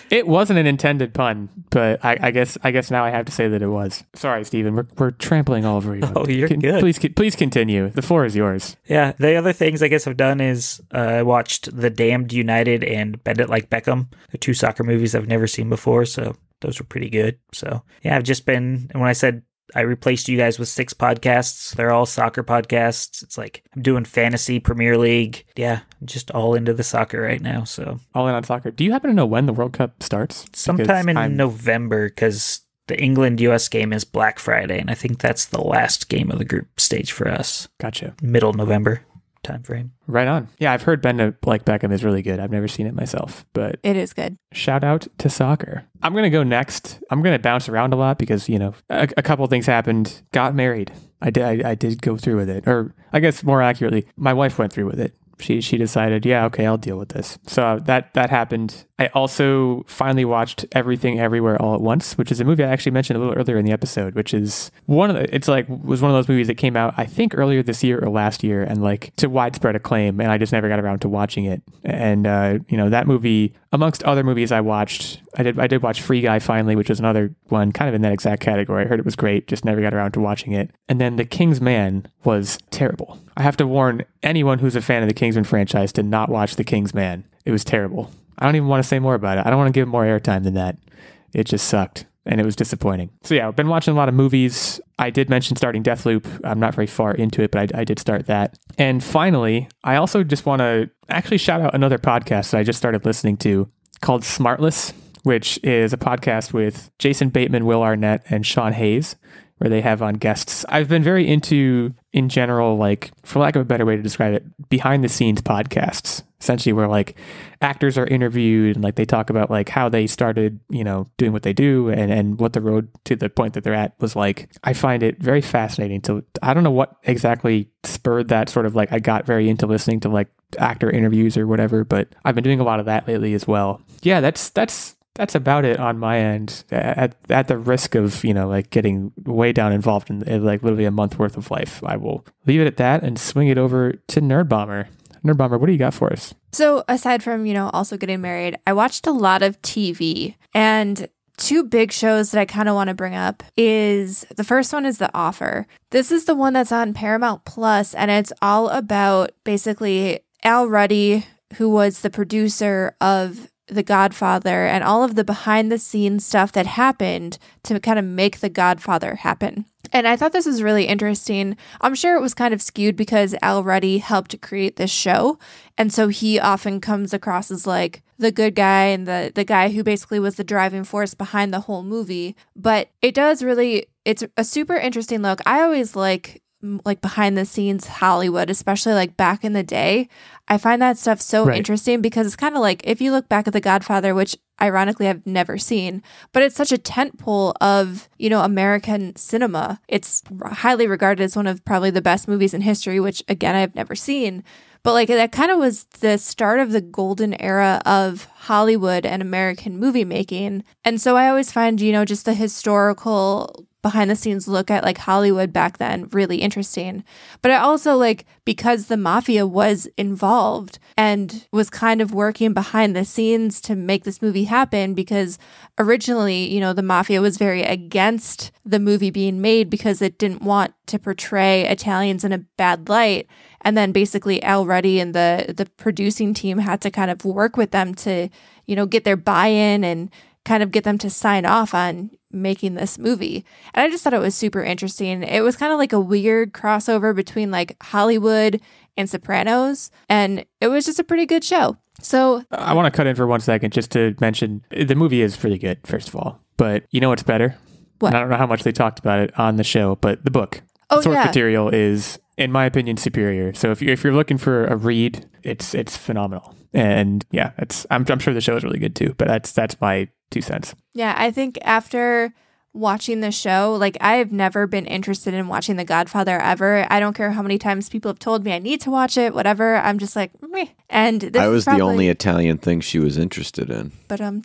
It wasn't an intended pun, but I, I guess I guess now I have to say that it was. Sorry, Steven, we're we're trampling all over you. Oh, you're Can- good. Please, please continue. The floor is yours. Yeah, the other things I guess I've done is uh, I watched The Damned United and Bend It Like Beckham. They're two soccer movies I've never seen before, so those were pretty good. So yeah, I've just been. And when I said I replaced you guys with six podcasts, they're all soccer podcasts. It's like I'm doing fantasy Premier League. Yeah, I'm just all into the soccer right now. So All in on soccer. Do you happen to know when the World Cup starts? sometime Because in I'm- November, because the England US game is Black Friday, and I think that's the last game of the group stage for us. Gotcha. Middle November time frame. Right on. Yeah, I've heard Bend It Like Beckham is really good. I've never seen it myself, but it is good. shout out to soccer. I'm gonna go next. I'm gonna bounce around a lot because you know a, a couple things happened. Got married. I did. I, I did go through with it, or I guess more accurately, my wife went through with it. She she decided, yeah, okay, I'll deal with this. So that that happened. I also finally watched Everything Everywhere All at Once, which is a movie I actually mentioned a little earlier in the episode, which is one of the. It's like was one of those movies that came out I think earlier this year or last year, and like to widespread acclaim, and I just never got around to watching it. And uh, you know that movie, amongst other movies I watched, I did I did watch Free Guy finally, which was another one kind of in that exact category. I heard it was great, just never got around to watching it. And then The King's Man was terrible. I have to warn anyone who's a fan of the Kingsman franchise to not watch The King's Man. It was terrible. I don't even want to say more about it. I don't want to give more airtime than that. It just sucked and it was disappointing. So yeah, I've been watching a lot of movies. I did mention starting Deathloop. I'm not very far into it, but I, I did start that. And finally, I also just want to actually shout out another podcast that I just started listening to called Smartless, which is a podcast with Jason Bateman, Will Arnett, and Sean Hayes, where they have on guests. I've been very into, in general, like, for lack of a better way to describe it, behind the scenes podcasts, essentially, where like actors are interviewed and like they talk about like how they started, you know, doing what they do and, and what the road to the point that they're at was like. I find it very fascinating to, I don't know what exactly spurred that sort of like, I got very into listening to like actor interviews or whatever, but I've been doing a lot of that lately as well. Yeah, that's, that's, that's about it on my end at, at the risk of you know like getting way down involved in, in like literally a month worth of life i will leave it at that and swing it over to nerd bomber nerd bomber what do you got for us So, aside from, you know, also getting married, I watched a lot of TV. And two big shows that I kind of want to bring up is the first one is The Offer. This is the one that's on Paramount Plus, and it's all about basically Al Ruddy, who was the producer of The Godfather, and all of the behind the scenes stuff that happened to kind of make The Godfather happen. And I thought this was really interesting. I'm sure it was kind of skewed because Al Ruddy helped create this show. And so he often comes across as like the good guy and the, the guy who basically was the driving force behind the whole movie. But it does really, it's a super interesting look. I always like like behind the scenes Hollywood, especially like back in the day. I find that stuff so Right. interesting because it's kind of like if you look back at The Godfather, which ironically I've never seen, but it's such a tentpole of, you know, American cinema. It's highly regarded as one of probably the best movies in history, which again I've never seen. But like that kind of was the start of the golden era of Hollywood and American movie making. And so I always find, you know, just the historical behind the scenes look at like Hollywood back then really interesting. But I also like because the mafia was involved and was kind of working behind the scenes to make this movie happen because originally, you know, the mafia was very against the movie being made because it didn't want to portray Italians in a bad light. And then basically Al Ruddy and the the producing team had to kind of work with them to, you know, get their buy-in and kind of get them to sign off on making this movie. And I just thought it was super interesting. It was kind of like a weird crossover between like Hollywood and Sopranos, and it was just a pretty good show. So, I want to cut in for one second just to mention the movie is pretty good, first of all. But you know what's better? What? And I don't know how much they talked about it on the show, but the book. oh source yeah. material is, in my opinion, superior. So if you're if you're looking for a read, it's it's phenomenal. And yeah, it's I'm I'm sure the show is really good too. But that's that's my two cents. Yeah, I think after watching the show, like I have never been interested in watching The Godfather ever. I don't care how many times people have told me I need to watch it, whatever. I'm just like, Meh. and this I is was probably, the only Italian thing she was interested in. But um,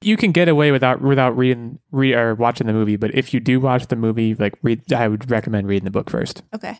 You can get away without without reading re, or watching the movie, but if you do watch the movie, like read, I would recommend reading the book first. okay.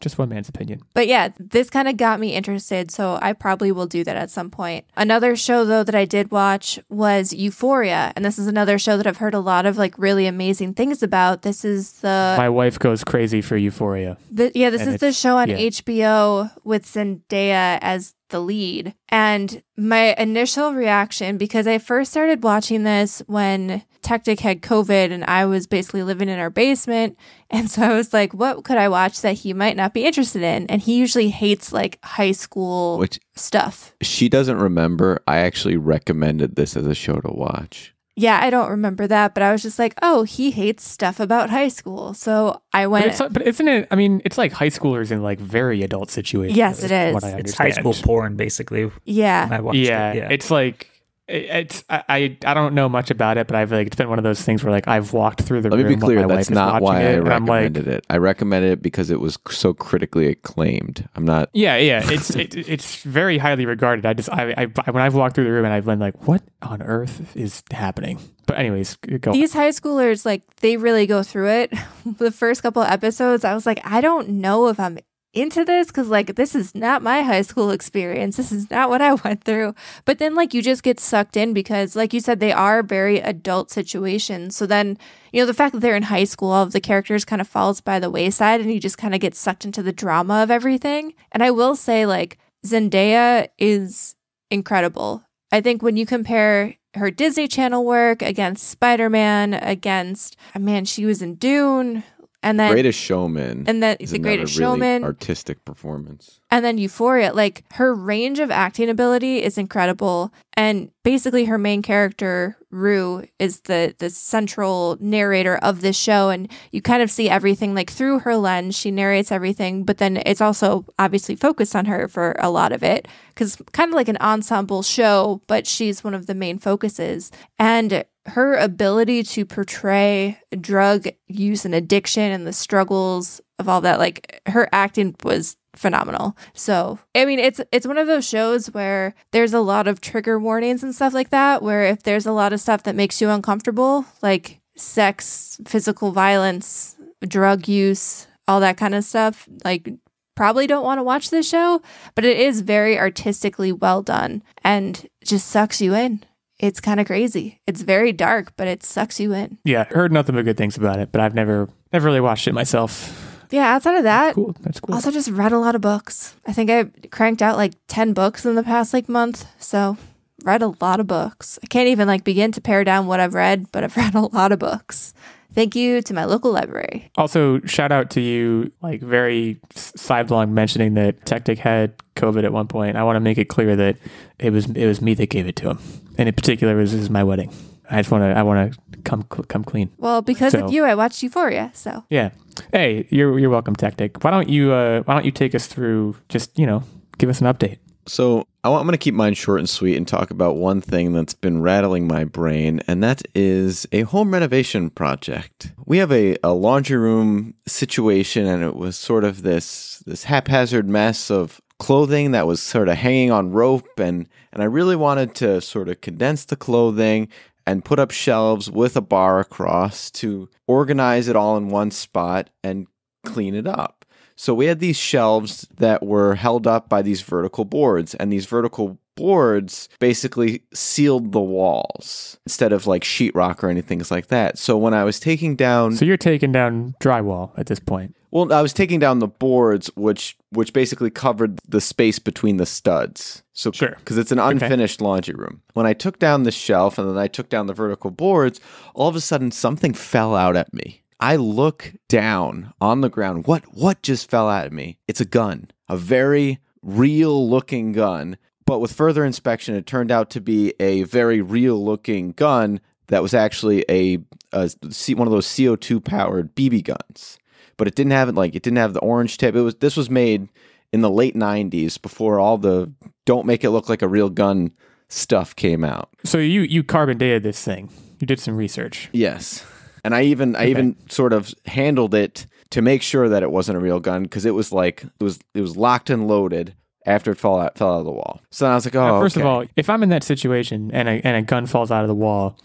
Just one man's opinion. But yeah, this kind of got me interested, so I probably will do that at some point. Another show though that I did watch was Euphoria, and this is another show that I've heard a lot of like really amazing things about. This is the My wife goes crazy for Euphoria. The, yeah, this And is the show on yeah. HBO with Zendaya as the lead. And my initial reaction, because I first started watching this when Techtic had COVID and I was basically living in our basement. And so I was like, what could I watch that he might not be interested in? And he usually hates like high school Which stuff. she doesn't remember. I actually recommended this as a show to watch. Yeah, I don't remember that, but I was just like, oh, he hates stuff about high school. So I But, went. it's, but isn't it? I mean, it's like high schoolers in like very adult situations. Yes, it is. What I It's high school porn, basically. when yeah. I watched yeah, it. Yeah. it's like it- it's I, I I don't know much about it, but I've like it's been one of those things where like I've walked through the Let me be clear. That's not why I it, and I'm like, recommended it. I recommended it because it was so critically acclaimed. I'm not. yeah, yeah, it's it, it's very highly regarded. I just I, I when I've walked through the room and I've been like, what on earth is happening? But anyways, go. These high schoolers, like, they really go through it. the first couple of episodes, I was like, I don't know if I'm into this because, like, this is not my high school experience. This is not what I went through. But then, like, you just get sucked in because, like you said, they are very adult situations. So then, you know, the fact that they're in high school, all of the characters kind of falls by the wayside and you just kind of get sucked into the drama of everything. And I will say, like, Zendaya is incredible. I think when you compare her Disney Channel work against Spider Man, against man, she was in Dune, and then Greatest Showman. and then is The Greatest really Showman, artistic performance. and then Euphoria. Like her range of acting ability is incredible, and basically her main character Rue is the the central narrator of this show, and you kind of see everything like through her lens. She narrates everything, but then it's also obviously focused on her for a lot of it because kind of like an ensemble show, but she's one of the main focuses, and her ability to portray drug use and addiction and the struggles of all that like her acting was phenomenal. So, I mean, it's it's one of those shows where there's a lot of trigger warnings and stuff like that where if there's a lot of stuff that makes you uncomfortable, like sex, physical violence, drug use, all that kind of stuff, like probably don't want to watch this show, but it is very artistically well done and just sucks you in. It's kind of crazy. It's very dark, but it sucks you in. Yeah, heard nothing but good things about it, but I've never never really watched it myself. Yeah, outside of that, Cool, that's cool. also just read a lot of books. I think I cranked out like 10 books in the past like month. So, read a lot of books. I can't even like begin to pare down what I've read, but I've read a lot of books. Thank you to my local library. Also, shout out to you, like very sidelong mentioning that Techtic had COVID at one point. I want to make it clear that it was it was me that gave it to him, and in particular, it was, this is my wedding. I just want to I want to come come clean. Well, because So- of you, I watched Euphoria. So, Yeah. Hey, you're you're welcome, Techtic. Why don't you uh why don't you take us through just you know give us an update? So I want, I'm going to keep mine short and sweet and talk about one thing that's been rattling my brain, and that is a home renovation project. We have a, a laundry room situation, and it was sort of this this haphazard mess of clothing that was sort of hanging on rope, and and I really wanted to sort of condense the clothing and put up shelves with a bar across to organize it all in one spot and clean it up. So we had these shelves that were held up by these vertical boards, and these vertical boards basically sealed the walls instead of like sheetrock or anything like that. So when I was taking down, So you're taking down drywall at this point. Well, I was taking down the boards, which which basically covered the space between the studs. So Sure. because it's an unfinished laundry room. When I took down the shelf and then I took down the vertical boards, all of a sudden something fell out at me. I look down on the ground. What what just fell out at me? It's a gun, a very real looking gun. But with further inspection, it turned out to be a very real looking gun that was actually a, a one of those CO2 powered BB guns. But it didn't have it like it didn't have the orange tip. It was this was made in the late 90s before all the don't make it look like a real gun stuff came out. So you you carbon dated this thing. You did some research. Yes. And I even I even sort of handled it to make sure that it wasn't a real gun because it was like it was it was locked and loaded after it fell out fell out of the wall. So then I was like, Now, oh, first okay. of all, if I'm in that situation and a and a gun falls out of the wall,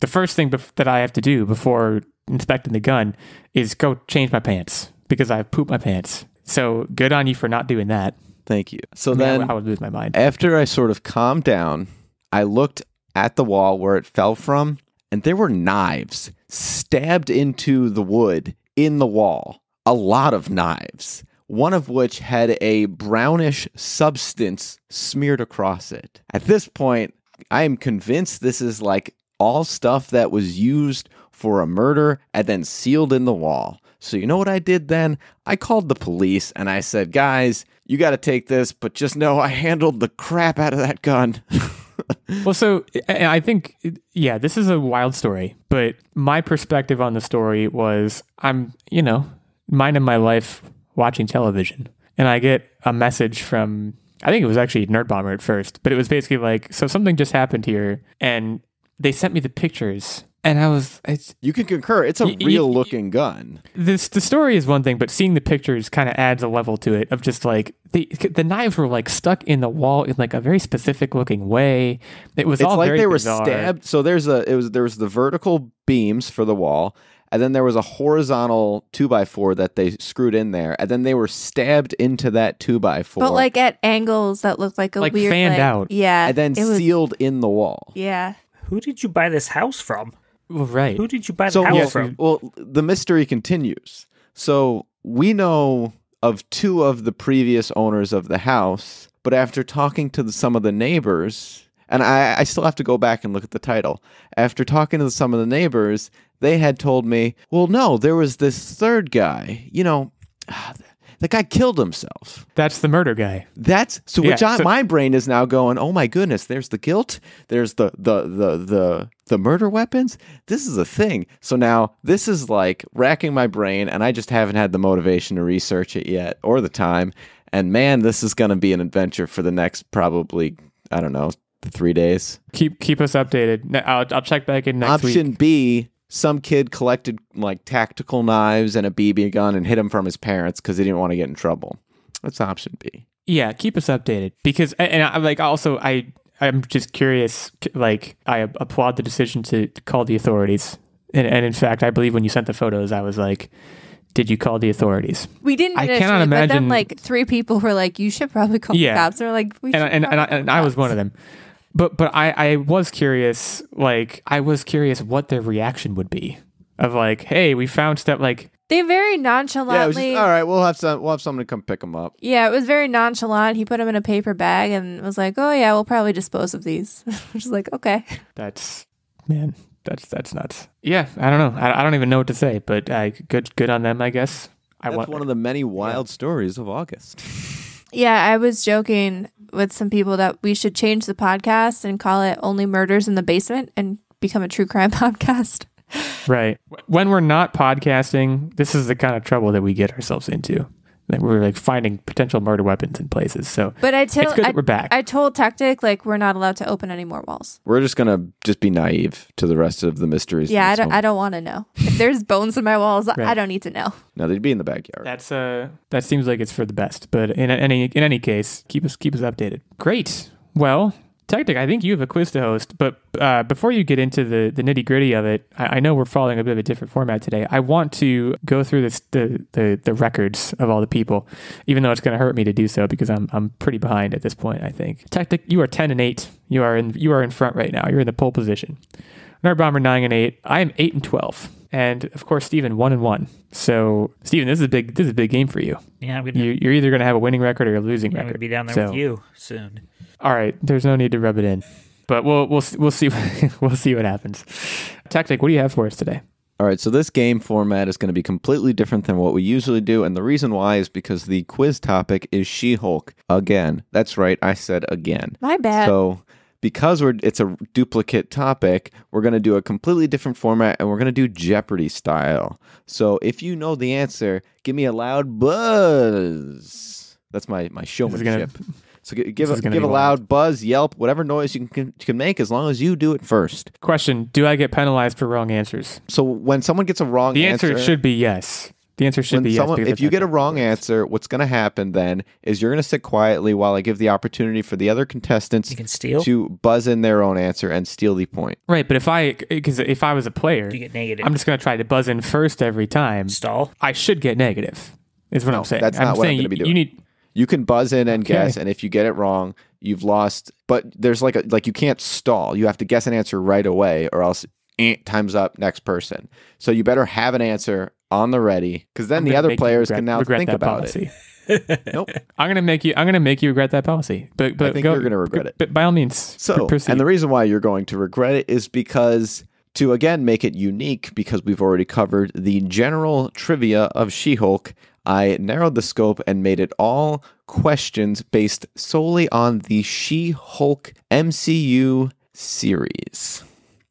the first thing bef- that I have to do before inspecting the gun is go change my pants because I pooped my pants. So good on you for not doing that. thank you. So I mean, then I would lose my mind. after I sort of calmed down, I looked at the wall where it fell from, and there were knives stabbed into the wood in the wall. A lot of knives, one of which had a brownish substance smeared across it. At this point, I am convinced this is like all stuff that was used for a murder and then sealed in the wall. So, you know what I did then? I called the police and I said, guys, you got to take this, but just know I handled the crap out of that gun. Well, so I think, yeah, this is a wild story, but my perspective on the story was I'm, you know, minding my life watching television, and I get a message from, I think it was actually Nerd Bomber at first, but it was basically like, so something just happened here, and they sent me the pictures, and I was, it's, you can concur, it's a Y- y- real looking gun. this the story is one thing, but seeing the pictures kind of adds a level to it of just like the the knives were like stuck in the wall in like a very specific looking way. It was It's all like very they were bizarre. stabbed. So there's a it was there was the vertical beams for the wall, and then there was a horizontal two by four that they screwed in there, and then they were stabbed into that two by four, but like at angles that looked like a Like weird fanned like- out. Yeah. and then it was- sealed in the wall. Yeah. Who did you buy this house from? Well, right. Who did you buy the So house well, from? well, the mystery continues. So we know of two of the previous owners of the house, but after talking to the, some of the neighbors, and I, I still have to go back and look at the title. After talking to some of the neighbors, they had told me, well, no, there was this third guy. You know, the guy killed himself. That's the murder guy. That's so. Yeah, Which I, so- my brain is now going. Oh my goodness! There's the guilt. There's the the the the the murder weapons. This is a thing. So now this is like racking my brain, and I just haven't had the motivation to research it yet or the time. And man, this is going to be an adventure for the next probably I don't know three days. Keep keep us updated. I'll, I'll check back in next Option week. B. Some kid collected like tactical knives and a BB gun and hid them from his parents because he didn't want to get in trouble. That's option B. Yeah, keep us updated because and I like also I I'm just curious. Like I applaud the decision to call the authorities, and and in fact, I believe when you sent the photos, I was like, "Did you call the authorities?" We didn't I initially, cannot but imagine- then like three people were like, "You should probably call Yeah. the cops." They're like, "We and should I- and, and, I, and I was one of them. But but I I was curious. Like I was curious what their reaction would be. Of like, hey, we found stuff. Like They very Yeah, it was nonchalantly. just, all right. We'll have some. We'll have someone to come pick them up. Yeah, it was very nonchalant. He put them in a paper bag and was like, "Oh yeah, we'll probably dispose of these." Which is like, okay. that's man, that's that's nuts. Yeah, I don't know. I, I don't even know what to say. But uh, good good on them, I guess. I That's want one of the many wild stories of August. Yeah, I was joking with some people that we should change the podcast and call it "Only Murders in the Basement" and become a true crime podcast. Right. When we're not podcasting, this is the kind of trouble that we get ourselves into. Like we're like finding potential murder weapons in places. So But I tell it's good I, that we're back. I told Techtic like we're not allowed to open any more walls. We're just gonna just be naive to the rest of the mysteries. Yeah, I don't. one. I don't want to know if there's bones in my walls. I don't need to know. No, they'd be in the backyard. That's uh that seems like it's for the best. But in any in any case, keep us keep us updated. Great. Well, Techtic, I think you have a quiz to host, but uh, before you get into the, the nitty gritty of it, I, I know we're following a bit of a different format today. I want to go through this the, the, the records of all the people, even though it's going to hurt me to do so because I'm I'm pretty behind at this point. I think Techtic, you are ten and eight. You are in you are in front right now. You're in the pole position. Nerdbomber nine and eight. I am eight and twelve, and of course Steven one and one. So Steven, this is a big this is a big game for you. Yeah, I'm gonna, You, you're either going to have a winning record or a losing yeah, I'm record. gonna be down there So- with you soon. All right, there's no need to rub it in, but we'll we'll we'll see we'll see what happens. Techtic, what do you have for us today? All right, so this game format is going to be completely different than what we usually do, and the reason why is because the quiz topic is She-Hulk again. That's right, I said again. My bad. So because we're it's a duplicate topic, we're going to do a completely different format and we're going to do Jeopardy style. So if you know the answer, give me a loud buzz. That's my my gonna- showmanship. So gi- give a, give a wild. loud buzz, yelp, whatever noise you can, you can make as long as you do it first. Question: Do I get penalized for wrong answers? So when someone gets a wrong answer. The answer, should be yes. The answer should when be someone, yes. if you get a not- wrong answer, what's going to happen then is you're going to sit quietly while I give the opportunity for the other contestants You can steal. to buzz in their own answer and steal the point. right, but if I because if I was a player, You get negative. I'm just going to try to buzz in first every time. stall. I should get negative. Is what No, I'm saying. that's not I'm what I'm gonna you, be you need You can buzz in and Okay. guess, and if you get it wrong, you've lost. But there's like a like you can't stall. You have to guess an answer right away, or else eh, time's up. Next person. So you better have an answer on the ready, because then I'm the other players regret, can now think about policy. it. Nope. I'm gonna make you. I'm gonna make you regret that policy. But but think go, you're gonna regret it. But by all means, So, pr- proceed. and the reason why you're going to regret it is because to again make it unique, because we've already covered the general trivia of She Hulk, I narrowed the scope and made it all questions based solely on the She Hulk MCU series.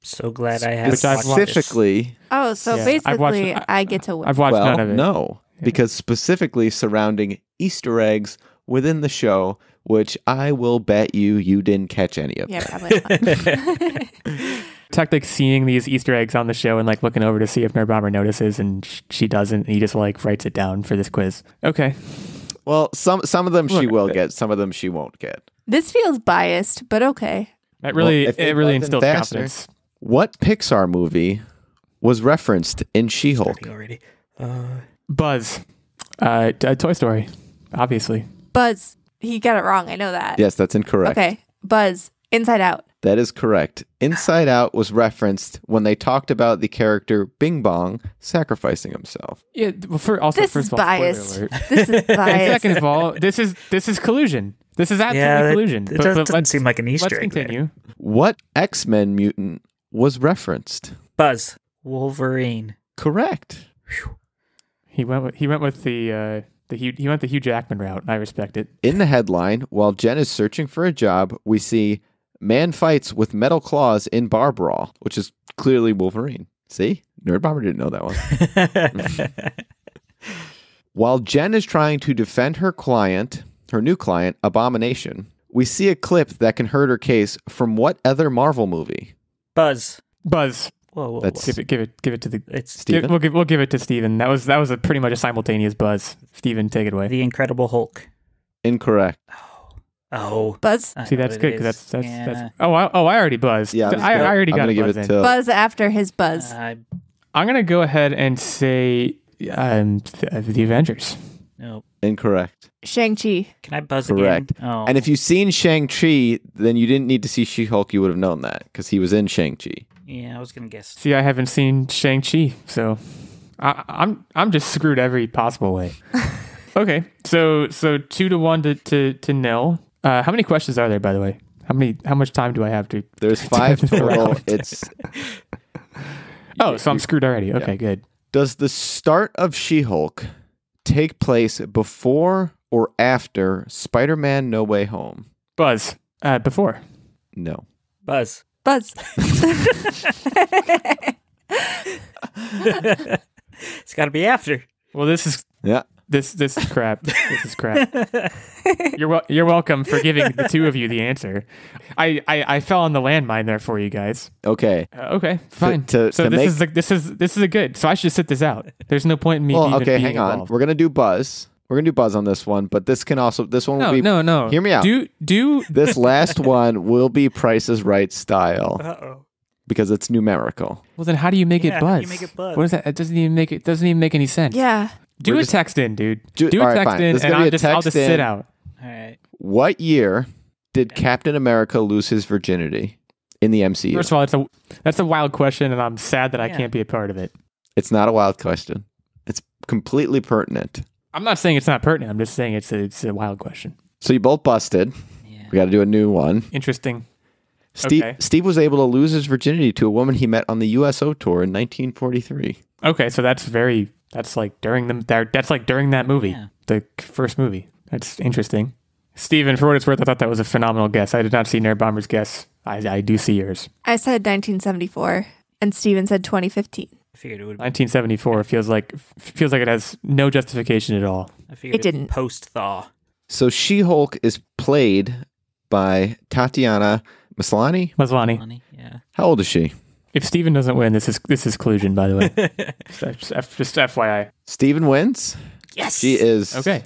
So glad I have Which I've watched watched. this. Specifically, oh, so Yeah, I've watched- basically, I- I, get to win. I've watched well, none of it. no, because specifically surrounding Easter eggs within the show, which I will bet you you didn't catch any of. yeah, probably not. like seeing these Easter eggs on the show and like looking over to see if Nerdbomber notices, and sh- she doesn't. And he just like writes it down for this quiz. Okay, Well, some some of them she Look, will get, some of them she won't get. this feels biased, but okay. that really if they it really buzz in instills faster- confidence. What Pixar movie was referenced in She-Hulk? Already. Uh, Buzz, uh, t- uh, Toy Story, obviously. Buzz, he got it wrong. I know that. Yes, that's incorrect. Okay, Buzz, Inside Out. That is correct. Inside Out was referenced when they talked about the character Bing Bong sacrificing himself. Yeah. Well, for, also, This first is of all, biased. alert. This is And biased. second of all, this is this is collusion. This is absolutely yeah, that, collusion. it does, doesn't seem like an Easter let's egg. there. continue. What X-Men mutant was referenced? Buzz, Wolverine. Correct. He went with, he went with the uh, the Hugh, he went the Hugh Jackman route. I respect it. In the headline, while Jen is searching for a job, we see man fights with metal claws in bar brawl, which is clearly Wolverine. See? Nerdbomber didn't know that one. While Jen is trying to defend her client, her new client, Abomination, we see a clip that can hurt her case from what other Marvel movie? Buzz. Buzz, Whoa, whoa, That's- whoa. give it give it give it to the. It's Steven? Give, we'll give we'll give it to Steven. That was that was a pretty much a simultaneous buzz. Steven, take it away. the Incredible Hulk. Incorrect. Oh. Oh, Buzz, I See, that's good because that's that's Yeah. that's. Oh, I, oh, I already buzzed. Yeah, I, I'm gonna- already I'm got a give buzz it in. to- Buzz after his buzz. I I'm gonna go ahead and say um, th- uh, the Avengers. no. Incorrect. Shang-Chi. Can I buzz Correct. again? Oh. And if you've seen Shang-Chi, then you didn't need to see She-Hulk. You would have known that because he was in Shang-Chi. yeah, I was gonna guess. See, I haven't seen Shang Chi, so I, I'm I'm just screwed every possible way. okay, so so two to one to to, to nil. Uh, how many questions are there, by the way? How many? How much time do I have to? There's five total. It's Oh, so I'm screwed already. Okay, good. does the start of She-Hulk take place before or after Spider-Man: No Way Home? Buzz. Uh, before. No. Buzz. Buzz. It's got to be after. Well, this is Yeah. This this is crap. this is crap. You're wel- you're welcome for giving the two of you the answer. I, I, I fell on the landmine there for you guys. Okay. Uh, okay, fine. to- so to this make- is the, this is this is a good. So I should sit this out. There's no point in me. Well, even okay. being Hang on. involved. We're gonna do Buzz. We're gonna do Buzz on this one, but this can also this one will be no, no. Hear me out. Do do this last one will be Price's Right style Uh oh. because it's numerical. well then how do you make Yeah, it how do buzz? you make it buzz? What is that? It doesn't even make it doesn't even make any sense. yeah. Do We're a just- text in, dude. Do- Do, a right, text fine. in, and I'll just I'll text just sit out. All right. What year did Captain America lose his virginity in the MCU? First of all, it's a that's a wild question, and I'm sad that I can't be a part of it. it's not a wild question. It's completely pertinent. I'm not saying it's not pertinent. I'm just saying it's a, it's a wild question. So you both busted. Yeah. We got to do a new one. Interesting. Steve, Okay. Steve was able to lose his virginity to a woman he met on the USO tour in 1943. Okay, so that's very that's like during the that- that's like during that movie, Yeah. the first movie. That's interesting. Steven, for what it's worth, I thought that was a phenomenal guess. I did not see Nerdbomber's guess. I, I do see yours. I said 1974 and Steven said 2015. I figured it would. 1974 feels like feels like it has no justification at all. I figured It didn't. Post thaw. So She-Hulk is played by Tatiana Maslany. Maslany. Money. Yeah. How old is she? If Steven doesn't win, this is this is collusion, by the way. just, just, just FYI. Steven wins. Yes. She is Okay.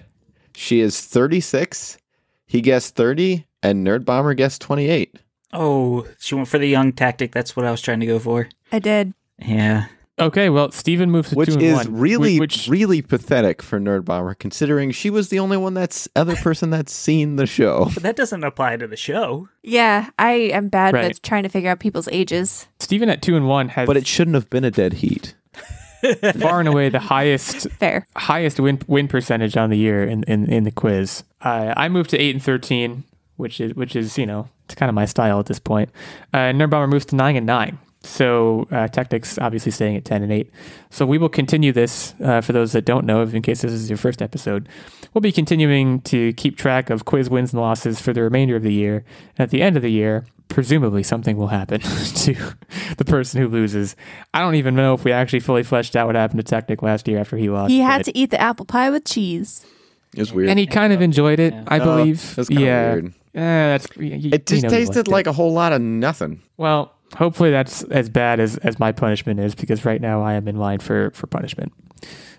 She is 36. He guessed 30 and Nerdbomber guessed 28. Oh, she went for the young tactic. That's what I was trying to go for. I did. Yeah. Okay, well, Steven moves to Which two and is one. really, which really pathetic for Nerdbomber, considering she was the only one that's other person that's seen the show. But that doesn't apply to the show. Yeah, I am bad Right. with trying to figure out people's ages. Steven at two and one has But it shouldn't have been a dead heat. far and away the highest Fair. highest win win percentage on the year in in, in the quiz. Uh, I moved to eight and thirteen, which is which is you know it's kind of my style at this point. Uh, Nerdbomber moves to nine and nine. So uh, Techtic's obviously staying at ten and eight. So we will continue this uh, for those that don't know, in case this is your first episode. We'll be continuing to keep track of quiz wins and losses for the remainder of the year. And at the end of the year, presumably something will happen to the person who loses. I don't even know if we actually fully fleshed out what happened to Techtic last year after he lost. He had to eat the apple pie with cheese. It was weird. and he kind of enjoyed it, Yeah. I Oh, believe. that's kinda yeah, weird. Eh, that's y- y- it you just know tasted liked it. like a whole lot of nothing. Well, hopefully that's as bad as as my punishment is because right now I am in line for for punishment.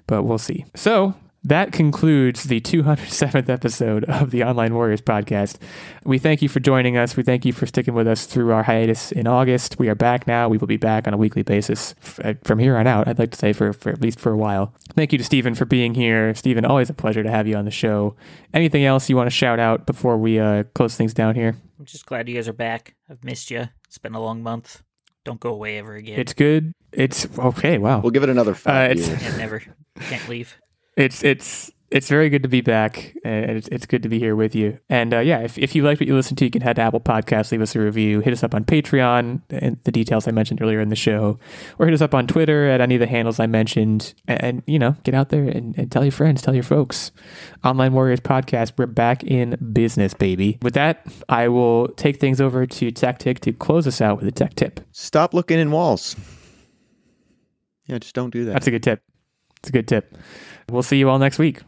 But we'll see. So that concludes the 207th episode of the Online Warriors podcast. We thank you for joining us. We thank you for sticking with us through our hiatus in August. We are back now. We will be back on a weekly basis uh, from here on out. I'd like to say for, for at least for a while. Thank you to Steven for being here. Steven, always a pleasure to have you on the show. Anything else you want to shout out before we uh, close things down here? I'm just glad you guys are back. I've missed you. It's been a long month. Don't go away ever again. It's good. It's okay. Wow. We'll give it another five uh, it's- years. yeah, never. Can't leave. it's it's it's very good to be back and it's, it's good to be here with you. And uh, yeah if, if you like what you listen to you can head to apple Podcasts, leave us a review hit us up on patreon and the details i mentioned earlier in the show or hit us up on twitter at any of the handles i mentioned and, and you know get out there and, and tell your friends tell your folks. Online warriors podcast we're back in business baby. With that i will take things over to Techtic to close us out with a tech tip. Stop looking in walls. Yeah, just don't do that. that's a good tip. It's a good tip. We'll see you all next week